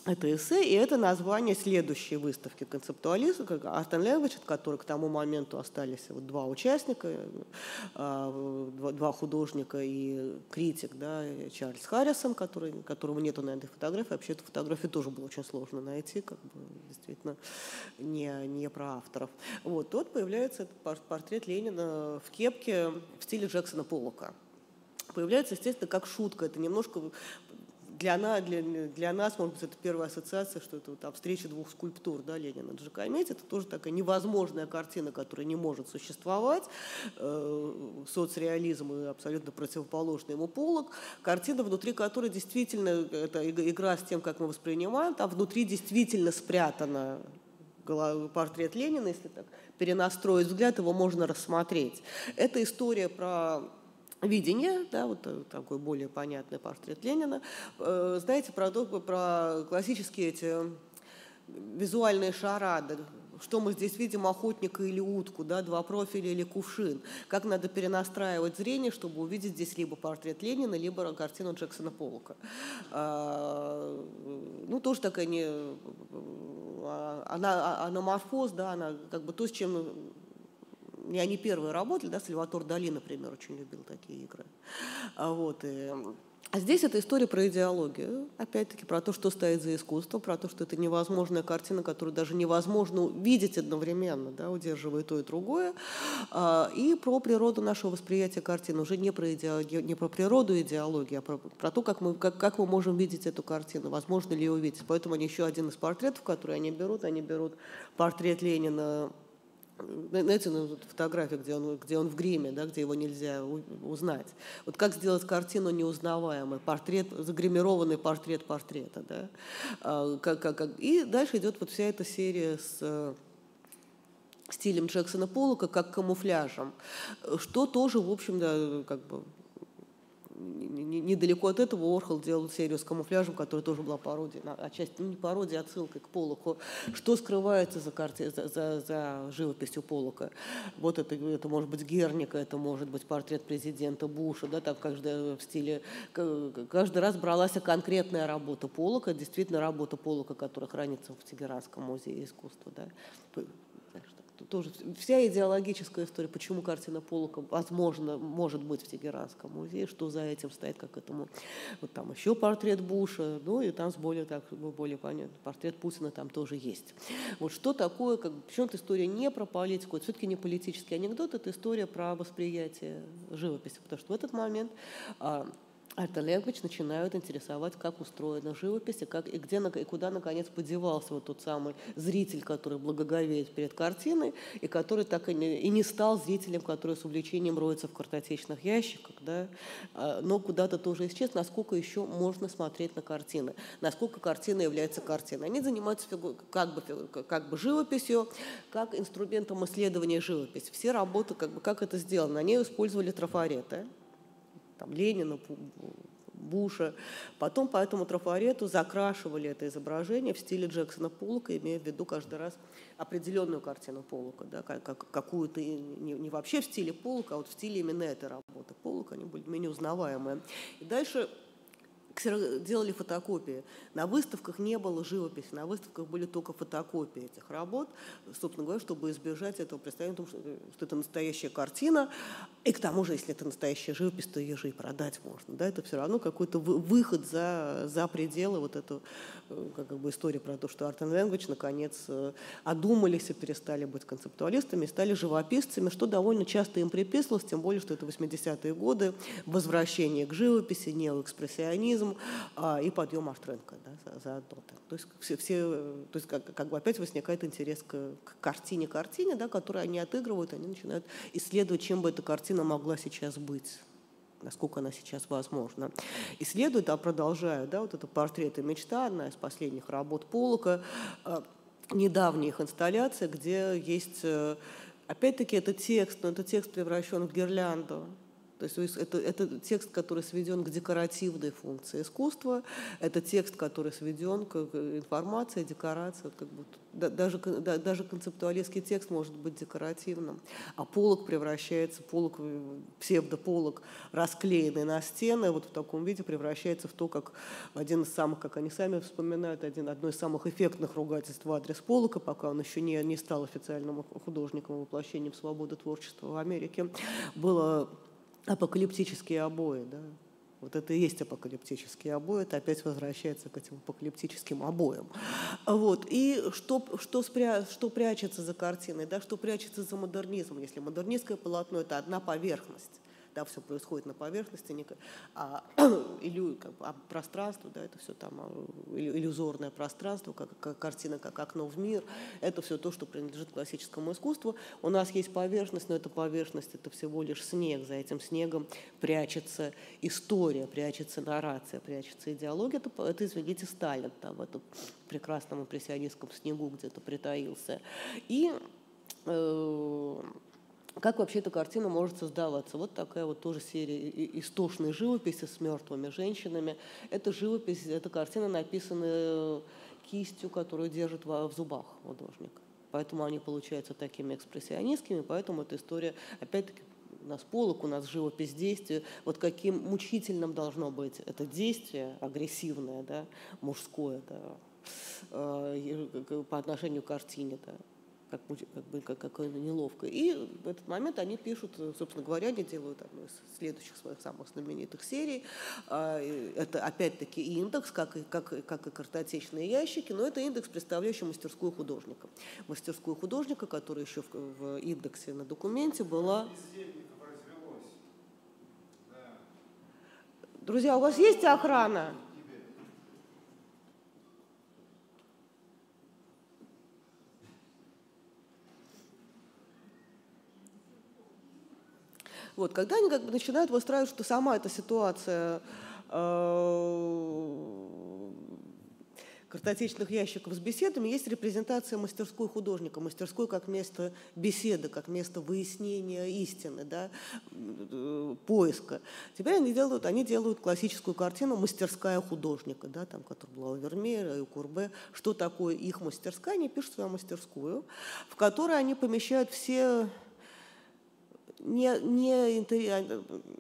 S2: это эссе, и это название следующей выставки концептуализма, Art and Language, от которой к тому моменту остались вот два участника, э, два, художника и критик, да, Чарльз Харрисон, который, которого нету на этой фотографии. Вообще эту фотографию тоже было очень сложно найти, как бы действительно не, не про авторов. Вот, тут появляется этот пор- портрет Ленина в кепке в стиле Джексона Поллока появляется, естественно, как шутка. Это немножко для, на, для, для нас, может быть, это первая ассоциация, что это там встреча двух скульптур, да, Ленина и Джакометти. Это тоже такая невозможная картина, которая не может существовать. Э, соцреализм и абсолютно противоположный ему полок. Картина, внутри которой действительно, это иг- игра с тем, как мы воспринимаем, там внутри действительно спрятана портрет Ленина, если так перенастроить взгляд, его можно рассмотреть. Это история про видение, да, вот э, такой более понятный портрет Ленина. Э, Знаете, про, про классические эти визуальные шарады, что мы здесь видим, охотника или утку, да, два профиля или кувшин. Как надо перенастраивать зрение, чтобы увидеть здесь либо портрет Ленина, либо картину Джексона Поллока. А, Ну, тоже такая не... а, Она, аноморфоз, да, она как бы то, с чем не они первые работали, да, Сальватор Дали, например, очень любил такие игры. А Вот, и А здесь это история про идеологию, опять-таки про то, что стоит за искусством, про то, что это невозможная картина, которую даже невозможно видеть одновременно, да, удерживая то и другое, а, и про природу нашего восприятия картины, уже не про, идеологию, не про природу идеологии, а про, про то, как мы, как, как мы можем видеть эту картину, возможно ли ее увидеть. Поэтому они еще один из портретов, который они берут, они берут портрет Ленина знаете, ну, фотография, где он, где он в гриме, да, где его нельзя узнать. Вот как сделать картину неузнаваемой, портрет, загримированный портрет портрета. Да? Как, как, как. И дальше идет вот вся эта серия с э, стилем Джексона Поллока как камуфляжем, что тоже, в общем, да, как бы недалеко от этого Орхол делал серию с камуфляжем, которая тоже была пародией, отчасти, ну не пародия, а отсылкой к Полоку. Что скрывается за, карте, за, за, за живописью Полока? Вот это, это может быть Герника, это может быть портрет президента Буша, да, там каждый в стиле, каждый раз бралась конкретная работа Полока, действительно работа Полока, которая хранится в Тегеранском музее искусства, да, тоже вся идеологическая история, почему картина Полока, возможно, может быть в Тегеранском музее, что за этим стоит, как этому. Вот там еще портрет Буша, ну и там с более, так, более понятно, портрет Путина там тоже есть. Вот что такое, как, причем эта история не про политику, это все-таки не политический анекдот, это история про восприятие живописи, потому что в этот момент а, Art Language начинают интересовать, как устроена живопись, и, как, и, где, и куда, наконец, подевался вот тот самый зритель, который благоговеет перед картиной, и который так и не, и не стал зрителем, который с увлечением роется в картотечных ящиках, да, а, но куда-то тоже исчез, насколько еще можно смотреть на картины, насколько картина является картиной. Они занимаются фигу, как, бы, как бы живописью, как инструментом исследования живописи. Все работы, как, бы, как это сделано, они использовали трафареты, там, Ленина, Буша. Потом по этому трафарету закрашивали это изображение в стиле Джексона Поллока, имея в виду каждый раз определенную картину Поллока, да, как, какую-то не, не вообще в стиле Поллока, а вот в стиле именно этой работы Поллока, они были менее узнаваемые. И дальше делали фотокопии. На выставках не было живописи, на выставках были только фотокопии этих работ, собственно говоря, чтобы избежать этого представления, что, что это настоящая картина, и к тому же, если это настоящая живопись, то ее же и продать можно. Да? Это все равно какой-то выход за, за пределы вот эту э, как бы история про то, что Art and Language наконец э, одумались и перестали быть концептуалистами, стали живописцами, что довольно часто им приписывалось, тем более, что это 80-е годы, возвращение к живописи, неоэкспрессионизм, феминизм а, и подъем Артренко да, заодно. То есть, все, все, то есть как, как бы опять возникает интерес к, к картине-картине, да, которую они отыгрывают, они начинают исследовать, чем бы эта картина могла сейчас быть насколько она сейчас возможна. Исследуют, а продолжают, да, вот это портрет и мечта, одна из последних работ Полока, э, недавняя их инсталляция, где есть, э, опять-таки, это текст, но это текст превращен в гирлянду, то есть это, это текст, который сведен к декоративной функции искусства, это текст, который сведен к информации, декорации. Как бы, даже, даже концептуалистский текст может быть декоративным. А полок превращается, полок, псевдополок, расклеенный на стены, вот в таком виде превращается в то, как один из самых, как они сами вспоминают, один, одно из самых эффектных ругательств в адрес Полока, пока он еще не, не стал официальным художником, воплощением свободы творчества в Америке, было апокалиптические обои, да. Вот это и есть апокалиптические обои, это опять возвращается к этим апокалиптическим обоям. Вот. И что, что, спря, что прячется за картиной, да, что прячется за модернизмом, если модернистское полотно – это одна поверхность, да, все происходит на поверхности, а, <clears throat> илю, как, а пространство, да, это все там а, иллюзорное пространство, как, как картина, как окно в мир, это все то, что принадлежит классическому искусству. У нас есть поверхность, но эта поверхность это всего лишь снег, за этим снегом прячется история, прячется наррация, прячется идеология, это, это извините, Сталин там в этом прекрасном импрессионистском снегу где-то притаился. И э, как вообще эта картина может создаваться? Вот такая вот тоже серия истошной живописи с мертвыми женщинами. Эта живопись, эта картина написана кистью, которую держит в зубах художник. Поэтому они получаются такими экспрессионистскими, поэтому эта история, опять-таки, у нас полок, у нас живопись действия. Вот каким мучительным должно быть это действие агрессивное, да, мужское, да, э, по отношению к картине. Да как, как бы как, какое неловко. И в этот момент они пишут, собственно говоря, они делают одну из следующих своих самых знаменитых серий. А, это опять-таки индекс, как и, как, как и картотечные ящики, но это индекс, представляющий мастерскую художника. Мастерскую художника, которая еще в, в индексе на документе была... Друзья, у вас есть охрана? Вот, когда они как бы начинают выстраивать, что сама эта ситуация э, картотечных ящиков с беседами есть репрезентация мастерской художника, мастерской как место беседы, как место выяснения истины, да, поиска. Теперь они делают, они делают классическую картину «Мастерская художника», да, там, которая была у Вермеера и у Курбе. Что такое их мастерская? Они пишут свою мастерскую, в которой они помещают все не, не,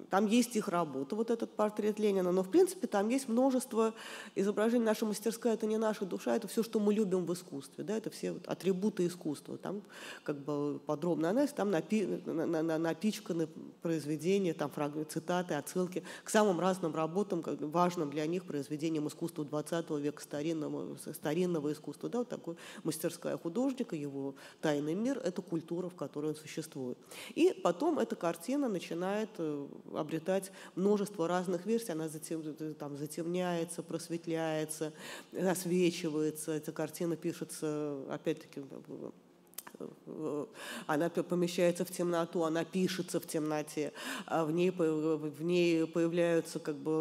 S2: там есть их работа, вот этот портрет Ленина, но в принципе там есть множество изображений. Наша мастерская – это не наша душа, это все, что мы любим в искусстве, да, это все вот атрибуты искусства. Там как бы подробный анализ, там напи, на, на, напичканы произведения, там фрагменты, цитаты, отсылки к самым разным работам, как, важным для них произведениям искусства XX века, старинного, старинного искусства. Да, вот такой мастерская художника, его тайный мир – это культура, в которой он существует. И потом потом эта картина начинает э, обретать множество разных версий, она затем, э, там, затемняется, просветляется, освечивается, эта картина пишется, опять-таки, Э, она помещается в темноту, она пишется в темноте, а в ней, в ней появляются как бы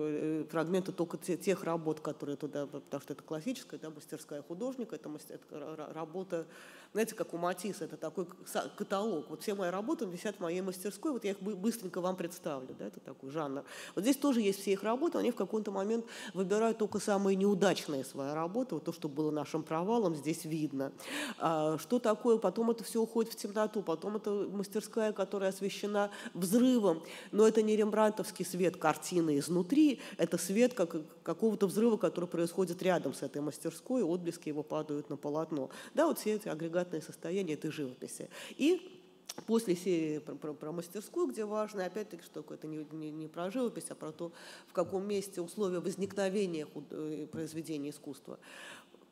S2: э, фрагменты только тех работ, которые туда, потому что это классическая да, мастерская художника, это, это работа, знаете, как у Матисса, это такой каталог. Вот все мои работы висят в моей мастерской, вот я их быстренько вам представлю, да, это такой жанр. Вот здесь тоже есть все их работы, они в какой-то момент выбирают только самые неудачные свои работы, вот то, что было нашим провалом, здесь видно. А, что такое, потом это все уходит в темноту, потом это мастерская, которая освещена взрывом, но это не рембрантовский свет картины изнутри, это свет как, какого-то взрыва, который происходит рядом с этой мастерской, отблески его падают на полотно. Да, вот все эти агрегатные состояния этой живописи. И после серии про, про, про мастерскую, где важно, опять-таки, что это не, не, не про живопись, а про то, в каком месте условия возникновения. Э, произведения искусства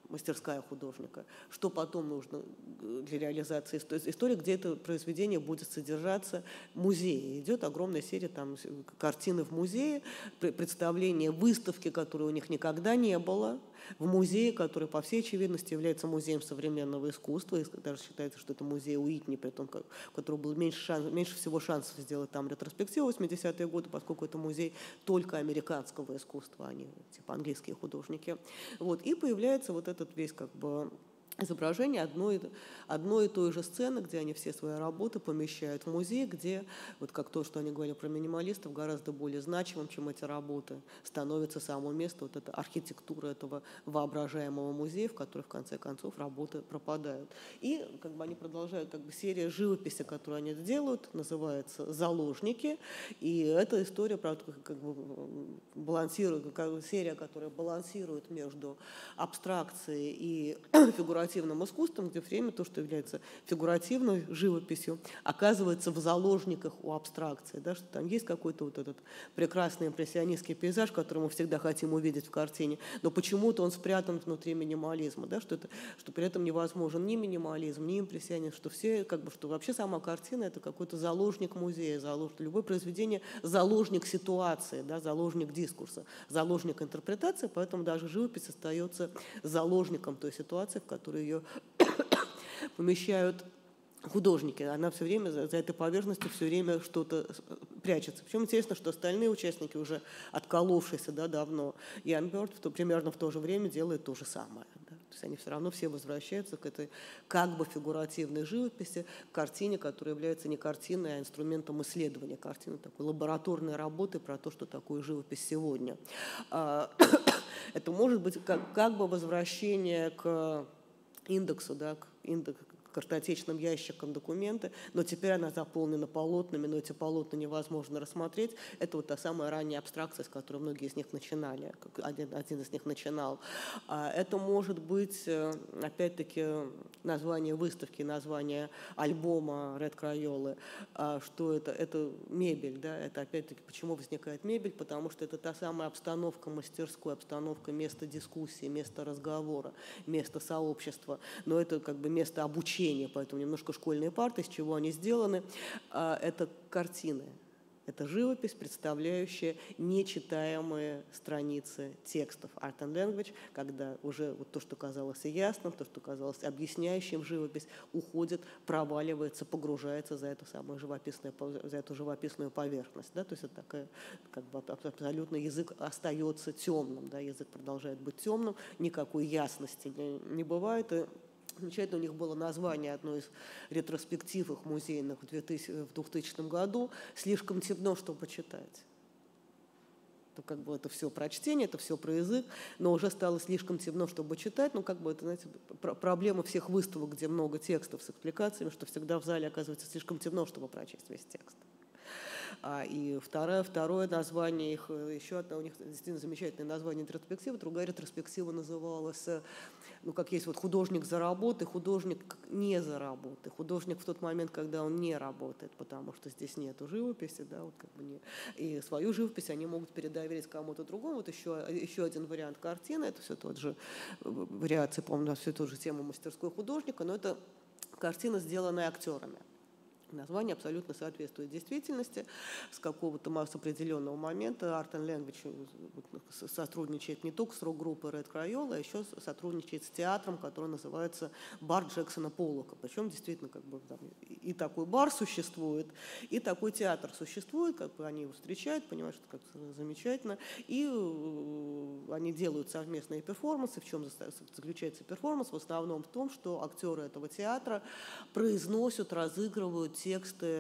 S2: мастерская художника, что потом нужно э, для реализации истории, где это произведение будет содержаться, музей. Идет огромная серия там, картины в музее, представления, выставки, которые у них никогда не было, в музее, который, по всей очевидности, является музеем современного искусства, и даже считается, что это музей Уитни, при том, у которого было меньше, шанс, меньше всего шансов сделать там ретроспективу 80-е годы, поскольку это музей только американского искусства, а не типа английские художники. Вот. И появляется вот этот весь как бы изображение одной, одной и той же сцены, где они все свои работы помещают в музей, где, вот как то, что они говорили про минималистов, гораздо более значимым, чем эти работы, становится само место, вот эта архитектура этого воображаемого музея, в который, в конце концов, работы пропадают. И как бы они продолжают, как бы серия живописи, которую они делают, называется «Заложники», и это история, правда, как бы балансирует, серия, которая балансирует между абстракцией и <clears throat> фигурацией фигуративным искусством, где время, то, что является фигуративной живописью, оказывается в заложниках у абстракции, да, что там есть какой-то вот этот прекрасный импрессионистский пейзаж, который мы всегда хотим увидеть в картине, но почему-то он спрятан внутри минимализма, да, что, это, что при этом невозможен ни минимализм, ни импрессионизм, что все, как бы, что вообще сама картина – это какой-то заложник музея, заложник, любое произведение – заложник ситуации, да, заложник дискурса, заложник интерпретации, поэтому даже живопись остается заложником той ситуации, в которой которые ее <coughs> помещают художники. Она все время за, за этой поверхностью все время что-то прячется. Причем интересно, что остальные участники, уже отколовшиеся да, давно, Амберт в то, примерно в то же время делает то же самое. Да. То есть они все равно все возвращаются к этой как бы фигуративной живописи, картине, которая является не картиной, а инструментом исследования картины, такой лабораторной работы про то, что такое живопись сегодня. А, <coughs> это может быть как, как бы возвращение к индексу, да, к, индекс, картотечным ящиком документы, но теперь она заполнена полотнами, но эти полотна невозможно рассмотреть. Это вот та самая ранняя абстракция, с которой многие из них начинали, один, один из них начинал. А это может быть, э, опять-таки, название выставки, название альбома Crayola, а что это? Это мебель, да, это опять-таки, почему возникает мебель? Потому что это та самая обстановка мастерской, обстановка места дискуссии, место разговора, место сообщества, но это как бы место обучения, поэтому немножко школьные парты, из чего они сделаны, а, это картины, это живопись, представляющая нечитаемые страницы текстов Art and Language, когда уже вот то, что казалось ясным, то, что казалось объясняющим живопись, уходит, проваливается, погружается за эту самую живописную, за эту живописную поверхность. Да? То есть это такая, как бы абсолютно язык остается темным, да? язык продолжает быть темным, никакой ясности не, не бывает, и Замечательно, у них было название одной из ретроспектив их музейных в 2000, в 2000 году «Слишком темно, чтобы читать». То как бы это все про чтение, это все про язык, но уже стало слишком темно, чтобы читать. Ну, как бы это, знаете, проблема всех выставок, где много текстов с экспликациями, что всегда в зале оказывается слишком темно, чтобы прочесть весь текст. А, и второе, второе название их, еще одно, у них действительно замечательное название ретроспектива, другая ретроспектива называлась ну, как есть вот художник за работой, художник не за работой, художник в тот момент, когда он не работает, потому что здесь нету живописи, да, вот как бы не, и свою живопись они могут передоверить кому-то другому. Вот еще, еще один вариант картины, это все тот же э, вариация, помню, на всю ту же тему мастерской художника, но это картина, сделанная актерами. Название абсолютно соответствует действительности. С какого-то масс определенного момента Art and Language э, сотрудничает не только с рок-группой Red Crayola, а еще сотрудничает с театром, который называется Бар Джексона Поллока. Причем действительно как бы, там, и такой бар существует, и такой театр существует, как бы они его встречают, понимают, что как замечательно, и э, они делают совместные перформансы. В чем заключается перформанс? В основном в том, что актеры этого театра произносят, разыгрывают тексты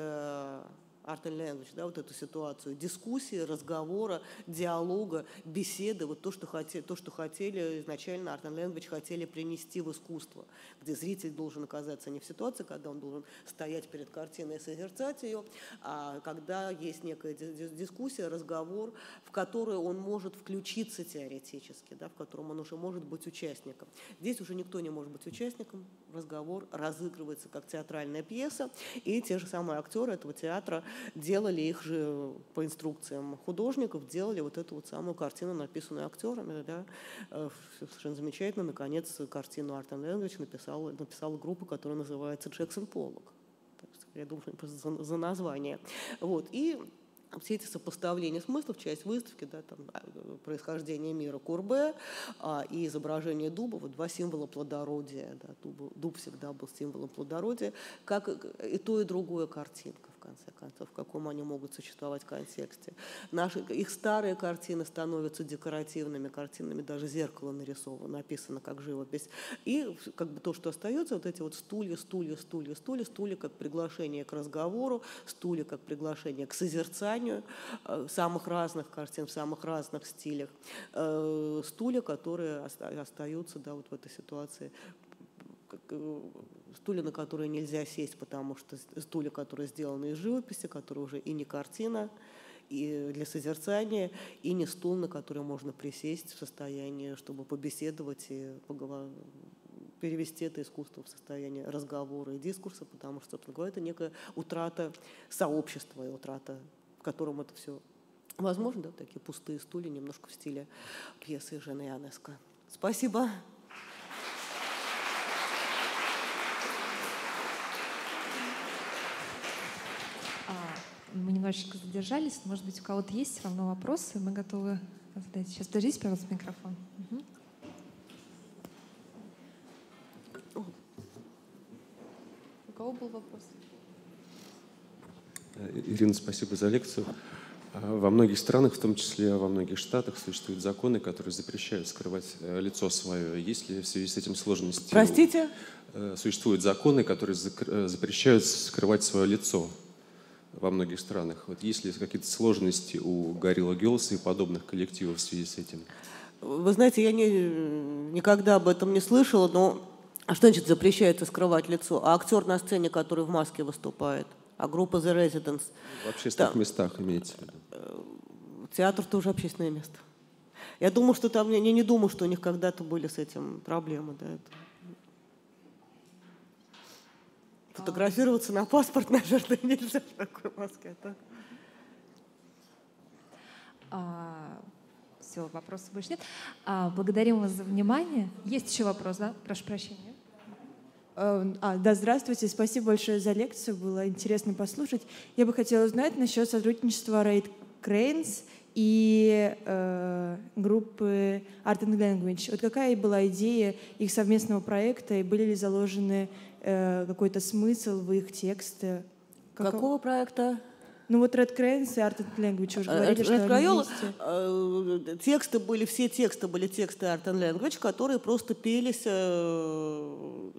S2: and language, да, вот эту ситуацию. Дискуссии, разговора, диалога, беседы, вот то, что хотели, то, что хотели изначально and language хотели принести в искусство, где зритель должен оказаться не в ситуации, когда он должен стоять перед картиной и созерцать ее, а когда есть некая дискуссия, разговор, в который он может включиться теоретически, да, в котором он уже может быть участником. Здесь уже никто не может быть участником, разговор разыгрывается как театральная пьеса, и те же самые актеры этого театра делали их же по инструкциям художников, делали вот эту вот самую картину, написанную актерами. Да. Э, совершенно замечательно. Наконец, картину Art and Language написала, написала группа, которая называется Джексон Поллок. Я думаю, за, за название. Вот. И все эти сопоставления смыслов, часть выставки, да, там, а, происхождение мира Курбе а, и изображение дуба, вот два символа плодородия. Да, дуб, дуб всегда был символом плодородия, как и то, и другое картинка конце концов, в каком они могут существовать контексте. Наши, их старые картины становятся декоративными картинами, даже зеркало нарисовано, написано как живопись. И как бы то, что остается, вот эти вот стулья, стулья, стулья, стулья, стулья как приглашение к разговору, стулья как приглашение к созерцанию э, самых разных картин в самых разных стилях, э, стулья, которые остаются да, вот в этой ситуации стулья, на которые нельзя сесть, потому что стулья, которые сделаны из живописи, которые уже и не картина, и для созерцания, и не стул, на который можно присесть в состоянии, чтобы побеседовать и поговорить перевести это искусство в состояние разговора и дискурса, потому что, собственно говоря, это некая утрата сообщества и утрата, в котором это все возможно, да, такие пустые стулья, немножко в стиле пьесы Жены Янеско. Спасибо.
S1: Мы немножечко задержались. Может быть, у кого-то есть все равно вопросы. Мы готовы задать. Сейчас подождите, пожалуйста, микрофон. Угу. У кого был вопрос?
S5: Ирина, спасибо за лекцию. А, во многих странах, в том числе во многих штатах, существуют законы, которые запрещают скрывать э, лицо свое. Есть ли в связи с этим сложности?
S2: Простите?
S5: Э, существуют законы, которые э, запрещают скрывать свое лицо во многих странах. Вот есть ли какие-то сложности у Gorilla Girls и подобных коллективов в связи с этим?
S2: Вы знаете, я не, никогда об этом не слышала, но А что значит запрещается скрывать лицо? А актер на сцене, который в маске выступает? А группа The Residents?
S5: В общественных
S2: Да.
S5: местах имеется в виду.
S2: Театр тоже общественное место. Я думаю, что там, я не думаю, что у них когда-то были с этим проблемы. Да, это. Фотографироваться на паспорт, <laughs> наверное, нельзя в такой маске. а так.
S1: все, вопросов больше нет. А, благодарим вас за внимание. Есть еще вопрос, да? Прошу прощения.
S6: Э, А, да, здравствуйте. Спасибо большое за лекцию. Было интересно послушать. Я бы хотела узнать насчет сотрудничества Raid Cranes и э, группы Art and Language. Вот какая была идея их совместного проекта и были ли заложены э, какой-то смысл в их тексты? Каков-
S2: Какого проекта?
S6: Ну вот Red Cranes и Art and Language уже говорили,
S2: Red
S6: что они
S2: Crayola, э, тексты были, все тексты были тексты Art and Language, которые просто пелись. э,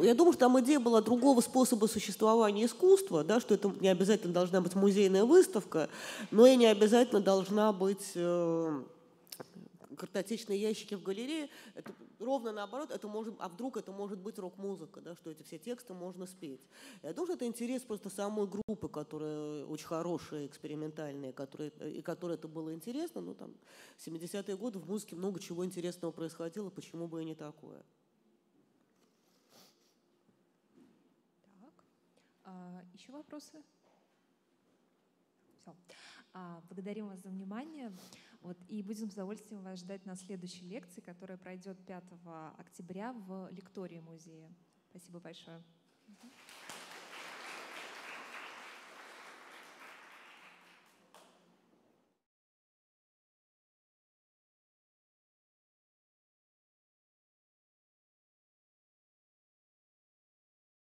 S2: Я думаю, что там идея была другого способа существования искусства, да, что это не обязательно должна быть музейная выставка, но и не обязательно должна быть э, картотечные ящики в галерее. Это ровно наоборот, это может, а вдруг это может быть рок-музыка, да, что эти все тексты можно спеть. Я думаю, что это интерес просто самой группы, которая очень хорошая, экспериментальная, которая, и которой это было интересно. Ну, там, 70-е годы в музыке много чего интересного происходило, почему бы и не такое.
S1: Так. А, еще вопросы? Все. благодарим вас за внимание. Вот, и будем с удовольствием вас ждать на следующей лекции, которая пройдет 5 октября в лектории музея. Спасибо большое.